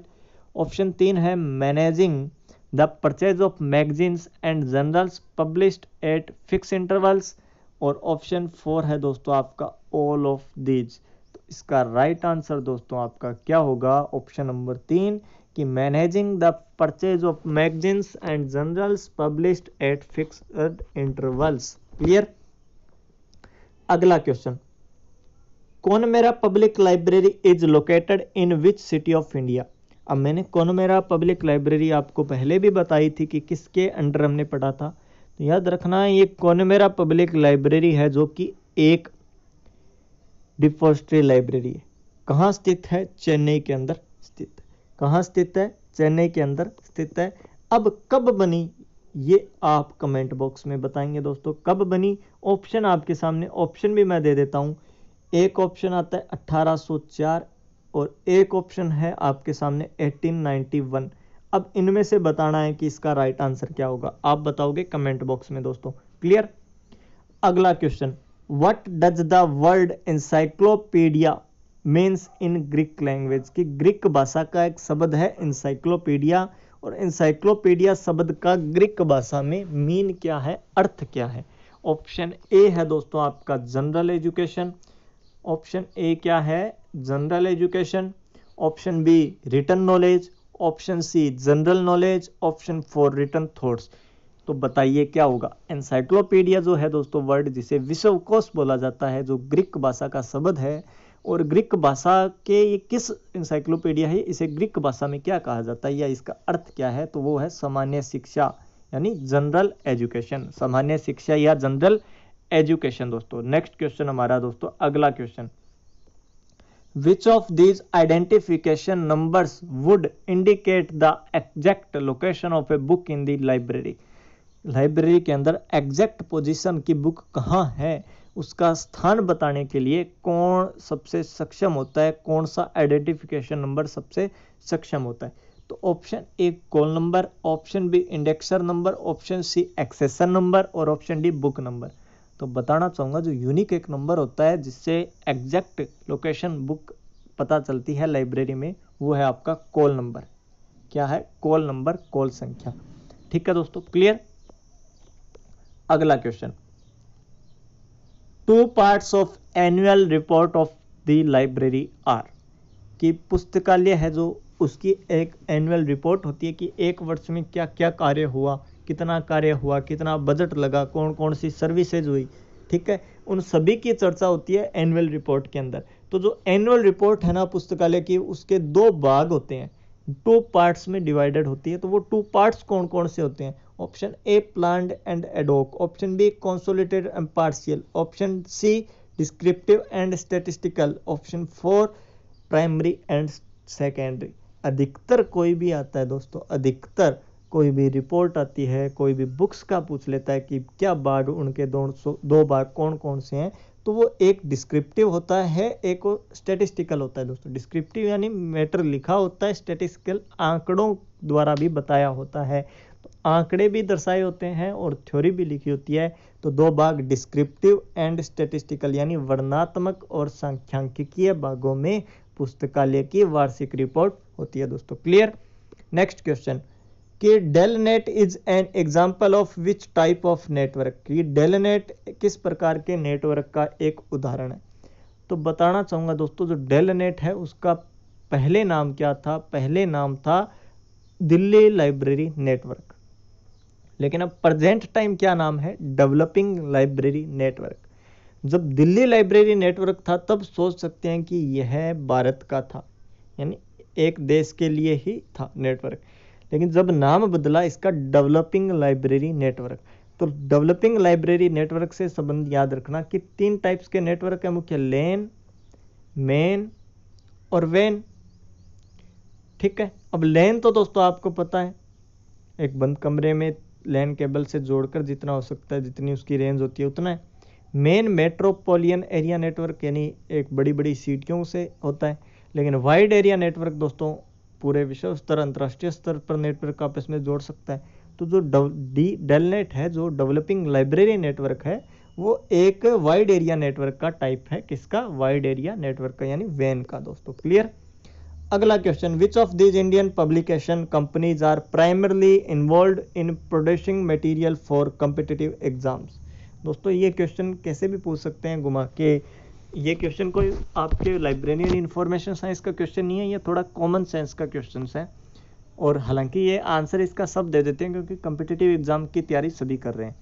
option तीन है managing the purchase of magazines and journals published at fix intervals, और option four है दोस्तों आपका all of these. तो इसका right right answer दोस्तों आपका क्या होगा? ऑप्शन नंबर तीन, कि managing the purchase of magazines and journals published at fixed intervals. Clear? अगला question. Connemara public library is located in which city of India? अब मैंने कौन मेरा पब्लिक लाइब्रेरी आपको पहले भी बताई थी कि किसके अंडर हमने पढ़ा था? तो याद रखना है ये कौन मेरा पब्लिक लाइब्रेरी है जो कि एक डिपोजिटरी लाइब्रेरी है। कहाँ स्थित है? चेन्नई के अंदर स्थित। कहाँ स्थित है? चेन्नई के अंदर स्थित है। अब कब बनी, ये आप कमेंट बॉक्स में बताएँगे दोस्तों। कब बनी? ऑप्शन आपके सामने ऑप्शन भी मैं दे देता हूँ। एक ऑप्शन आता है 1804 और एक ऑप्शन है आपके सामने 1891 अब इनमें से बताना है कि इसका राइट आंसर क्या होगा। आप बताओगे कमेंट बॉक्स में दोस्तों। क्लियर अगला question what does the world encyclopedia means in Greek language की ग्रीक भाषा का एक शब्द है इंसाइक्लोपीडिया और इंसाइक्लोपीडिया शब्द का ग्रीक भाषा में मीन क्या है? अर्थ क्या है? ऑप्शन ए है दोस्तों आपका जनरल एजुकेशन ऑप्शन ए क्या है? General education option B return knowledge option C general knowledge option four return thoughts तो बताइए क्या होगा? एनसाइक्लोपीडिया जो है दोस्तों वर्ड जिसे विश्वकोश बोला जाता है, जो ग्रीक भाषा का शब्द है, और ग्रीक भाषा के ये किस इंसाइक्लोपीडिया है, इसे ग्रीक भाषा में क्या कहा जाता है या इसका अर्थ क्या है तो वो है सामान्य शिक्षा, यानी जनरल एजुकेशन सामान्य शिक्षा या जनरल एजुकेशन दोस्तों। नेक्स्ट क्वेश्चन हमारा दोस्तों, अगला question which of these identification numbers would indicate the exact location of a book in the library library के अंदर एग्जैक्ट पोजीशन की बुक कहाँ है? उसका स्थान बताने के लिए कौन सबसे सक्षम होता है? कौन सा आइडेंटिफिकेशन नंबर सबसे सक्षम होता है? तो option A call number option B indexer number option C accessor number और ऑप्शन डी बुक नंबर तो बताना चाहूँगा, जो यूनिक एक नंबर होता है, जिससे एग्जैक्ट लोकेशन बुक पता चलती है लाइब्रेरी में, वो है आपका कॉल नंबर क्या है? कॉल नंबर कॉल संख्या. ठीक है दोस्तों क्लियर अगला question two parts of annual report of the library are की पुस्तकालय है जो, उसकी एक एनुअल रिपोर्ट होती है कि एक वर्ष में क्या क्या कार्य हुआ कितना कार्य हुआ, कितना बजट लगा कौन कौन सी सर्विसेज़ हुई, ठीक है? उन सभी की चर्चा होती है एनुअल रिपोर्ट के अंदर। तो जो एनुअल रिपोर्ट है ना पुस्तकालय की, उसके दो भाग होते हैं। टू पार्ट्स में डिवाइडेड होती है तो वो टू पार्ट्स कौन कौन से होते हैं? Option A plan and ad hoc option B consolidated and partial option C descriptive and statistical option four primary and secondary अधिकतर कोई भी आता है दोस्तों, अधिकतर कोई भी रिपोर्ट आती है, कोई भी बुक्स का पूछ लेता है कि क्या बाघ उनके दो दो बाघ कौन कौन से हैं तो वो एक डिस्क्रिप्टिव होता है, एक स्टेटिस्टिकल होता है दोस्तों। डिस्क्रिप्टिव यानी मैटर लिखा होता है स्टेटिस्टिकल आंकड़ों द्वारा भी बताया होता है। तो आंकड़े भी दर्शाए होते हैं और थ्योरी भी लिखी होती है। तो दो भाग डिस्क्रिप्टिव एंड स्टेटिस्टिकल यानी वर्णात्मक और सांख्यांकिकीय भागों में पुस्तकालय की वार्षिक रिपोर्ट होती है दोस्तों। क्लियर नेक्स्ट क्वेश्चन कि DELNET is an example of which type of network कि डेल नेट किस प्रकार के नेटवर्क का एक उदाहरण है? तो बताना चाहूँगा दोस्तों, जो डेल नेट है, उसका पहले नाम क्या था? पहले नाम था दिल्ली लाइब्रेरी नेटवर्क। लेकिन अब प्रजेंट टाइम क्या नाम है? डेवलपिंग लाइब्रेरी नेटवर्क जब दिल्ली लाइब्रेरी नेटवर्क था, तब सोच सकते हैं कि यह भारत का था। यानी एक देश के लिए ही था नेटवर्क लेकिन जब नाम बदला इसका डेवलपिंग लाइब्रेरी नेटवर्क तो डेवलपिंग लाइब्रेरी नेटवर्क से संबंध याद रखना कि तीन टाइप्स के नेटवर्क है, मुख्य लेन मेन और वेन ठीक है? अब लेन तो दोस्तों आपको पता है, एक बंद कमरे में लैन केबल से जोड़कर जितना हो सकता है, जितनी उसकी रेंज होती है, उतना है। मेन मेट्रोपोलियन एरिया नेटवर्क यानी एक बड़ी बड़ी सीटियों से होता है, लेकिन वाइड एरिया नेटवर्क दोस्तों पूरे विश्व स्तर, अंतर्राष्ट्रीय स्तर पर नेटवर्क आपस में जोड़ सकता है। तो जो डी डेलनेट है, जो डेवलपिंग लाइब्रेरी नेटवर्क है, वो एक वाइड एरिया नेटवर्क का टाइप है। किसका? वाइड एरिया नेटवर्क का, यानी वैन का, दोस्तों। क्लियर? अगला question which of these Indian publication companies are primarily involve in producing material for competitive exams दोस्तों, ये क्वेश्चन कैसे भी पूछ सकते हैं, घुमा के ये क्वेश्चन कोई आपके लाइब्रेरियन इंफॉर्मेशन साइंस का क्वेश्चन नहीं है, ये थोड़ा कॉमन सेंस का क्वेश्चन है। और हालाँकि ये आंसर इसका सब दे देते हैं क्योंकि कम्पिटिटिव एग्ज़ाम की तैयारी सभी कर रहे हैं।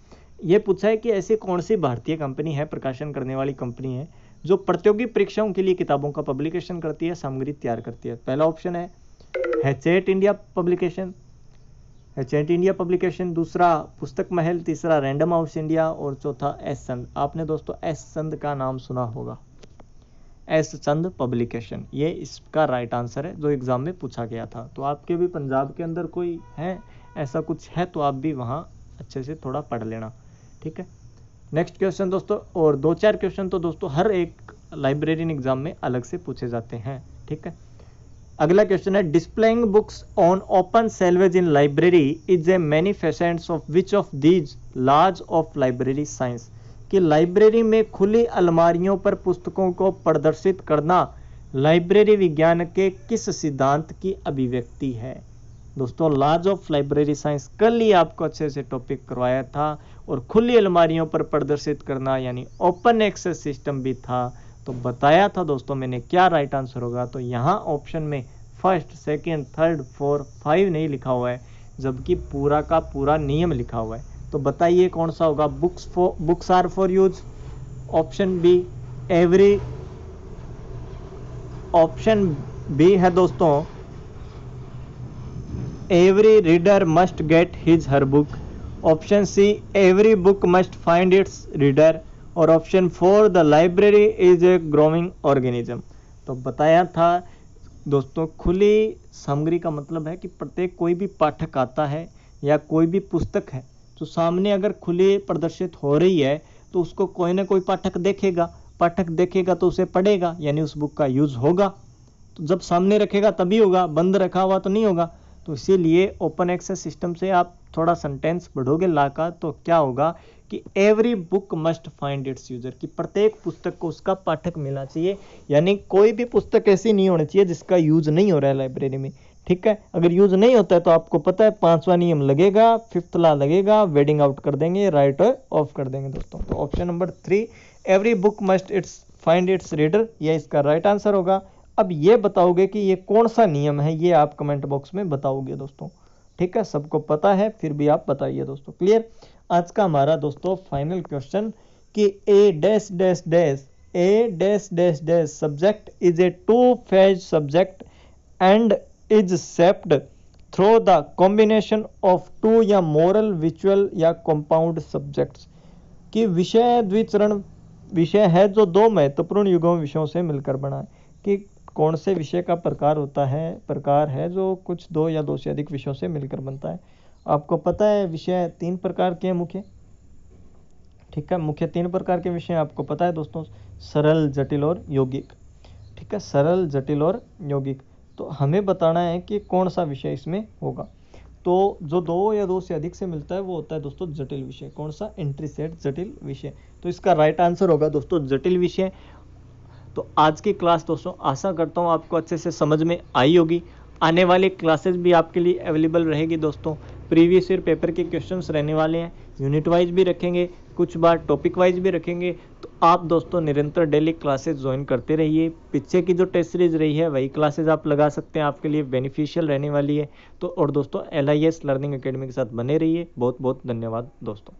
ये पूछा है कि ऐसी कौन सी भारतीय कंपनी है, प्रकाशन करने वाली कंपनी है, जो प्रतियोगी परीक्षाओं के लिए किताबों का पब्लिकेशन करती है, सामग्री तैयार करती है। पहला ऑप्शन है Hachette India publication Hachette India publication दूसरा पुस्तक महल, तीसरा रैंडम हाउस इंडिया और चौथा एस संद आपने दोस्तों एस संद का नाम सुना होगा। एस चंद पब्लिकेशन ये इसका राइट आंसर है जो एग्ज़ाम में पूछा गया था। तो आपके भी पंजाब के अंदर कोई है, ऐसा कुछ है तो आप भी वहाँ अच्छे से थोड़ा पढ़ लेना। ठीक है? नेक्स्ट क्वेश्चन दोस्तों, और दो चार क्वेश्चन तो दोस्तों हर एक लाइब्रेरियन एग्ज़ाम में अलग से पूछे जाते हैं। ठीक है? अगला क्वेश्चन है displaying books on open shelves in library is a manifestations of which of these laws of library science कि लाइब्रेरी में खुली अलमारियों पर पुस्तकों को प्रदर्शित करना लाइब्रेरी विज्ञान के किस सिद्धांत की अभिव्यक्ति है? दोस्तों लाज ऑफ़ लाइब्रेरी साइंस कल ही आपको अच्छे से टॉपिक करवाया था और खुली अलमारियों पर प्रदर्शित करना, यानी ओपन एक्सेस सिस्टम भी था। तो बताया था दोस्तों मैंने क्या राइट आंसर होगा तो यहाँ ऑप्शन में first second third four five नहीं लिखा हुआ है, जबकि पूरा का पूरा नियम लिखा हुआ है। तो बताइए कौन सा होगा? Books for books are for use option B every option B है दोस्तों। Every reader must get his her book option C every book must find its reader और option four the library is a growing organism तो बताया था, दोस्तों, खुली सामग्री का मतलब है कि प्रत्येक कोई भी पाठक आता है या कोई भी पुस्तक है तो सामने अगर खुली प्रदर्शित हो रही है तो उसको कोई ना कोई पाठक देखेगा। पाठक देखेगा तो उसे पढ़ेगा, यानी उस बुक का यूज़ होगा। तो जब सामने रखेगा तभी होगा, बंद रखा हुआ तो नहीं होगा। तो इसीलिए ओपन एक्सेस सिस्टम से आप थोड़ा सेंटेंस बढ़ोगे ला का तो क्या होगा कि every book must find its user कि प्रत्येक पुस्तक को उसका पाठक मिलना चाहिए। यानी कोई भी पुस्तक ऐसी नहीं होनी चाहिए जिसका यूज़ नहीं हो रहा है लाइब्रेरी में, ठीक है? अगर यूज़ नहीं होता है तो आपको पता है पांचवा नियम लगेगा फिफ्थ ला लगेगा वेडिंग आउट कर देंगे राइट ऑफ़ कर देंगे दोस्तों। तो option number three every book must its find its reader ये इसका राइट आंसर होगा। अब ये बताओगे कि ये कौन सा नियम है, ये आप कमेंट बॉक्स में बताओगे दोस्तों। ठीक है? सबको पता है, फिर भी आप बताइए दोस्तों। क्लियर आज का हमारा दोस्तों फाइनल क्वेश्चन कि a dash dash dash a dash dash dash subject is a two phase subject and is shaped through the combination of two या मोरल विचुअल या कंपाउंड सब्जेक्ट्स कि विषय द्विचरण, विषय है जो दो महत्वपूर्ण युगों विषयों से मिलकर बना है। कि कौन से विषय का प्रकार होता है, प्रकार है जो कुछ दो या दो से अधिक विषयों से मिलकर बनता है। आपको पता है विषय तीन प्रकार के हैं मुख्य। ठीक है, मुख्य तीन प्रकार के विषय आपको पता है दोस्तों, सरल, जटिल और यौगिक। ठीक है, सरल, जटिल और यौगिक। तो हमें बताना है कि कौन सा विषय इसमें होगा। तो जो दो या दो से अधिक से मिलता है, वो होता है दोस्तों जटिल विषय, कौन सा? एंट्री सेट जटिल विषय। तो इसका राइट आंसर होगा दोस्तों जटिल विषय। तो आज की क्लास दोस्तों, आशा करता हूँ आपको अच्छे से समझ में आई होगी। आने वाली क्लासेस भी आपके लिए अवेलेबल रहेगी दोस्तों। प्रीवियस ईयर पेपर के क्वेश्चंस रहने वाले हैं। यूनिट वाइज भी रखेंगे, कुछ बार टॉपिक वाइज भी रखेंगे। तो आप दोस्तों निरंतर डेली क्लासेस ज्वाइन करते रहिए। पीछे की जो टेस्ट सीरीज़ रही है, वही क्लासेस आप लगा सकते हैं। आपके लिए बेनिफिशियल रहने वाली है। तो और दोस्तों एलआईएस लर्निंग अकेडमी के साथ बने रहिए। बहुत बहुत धन्यवाद दोस्तों।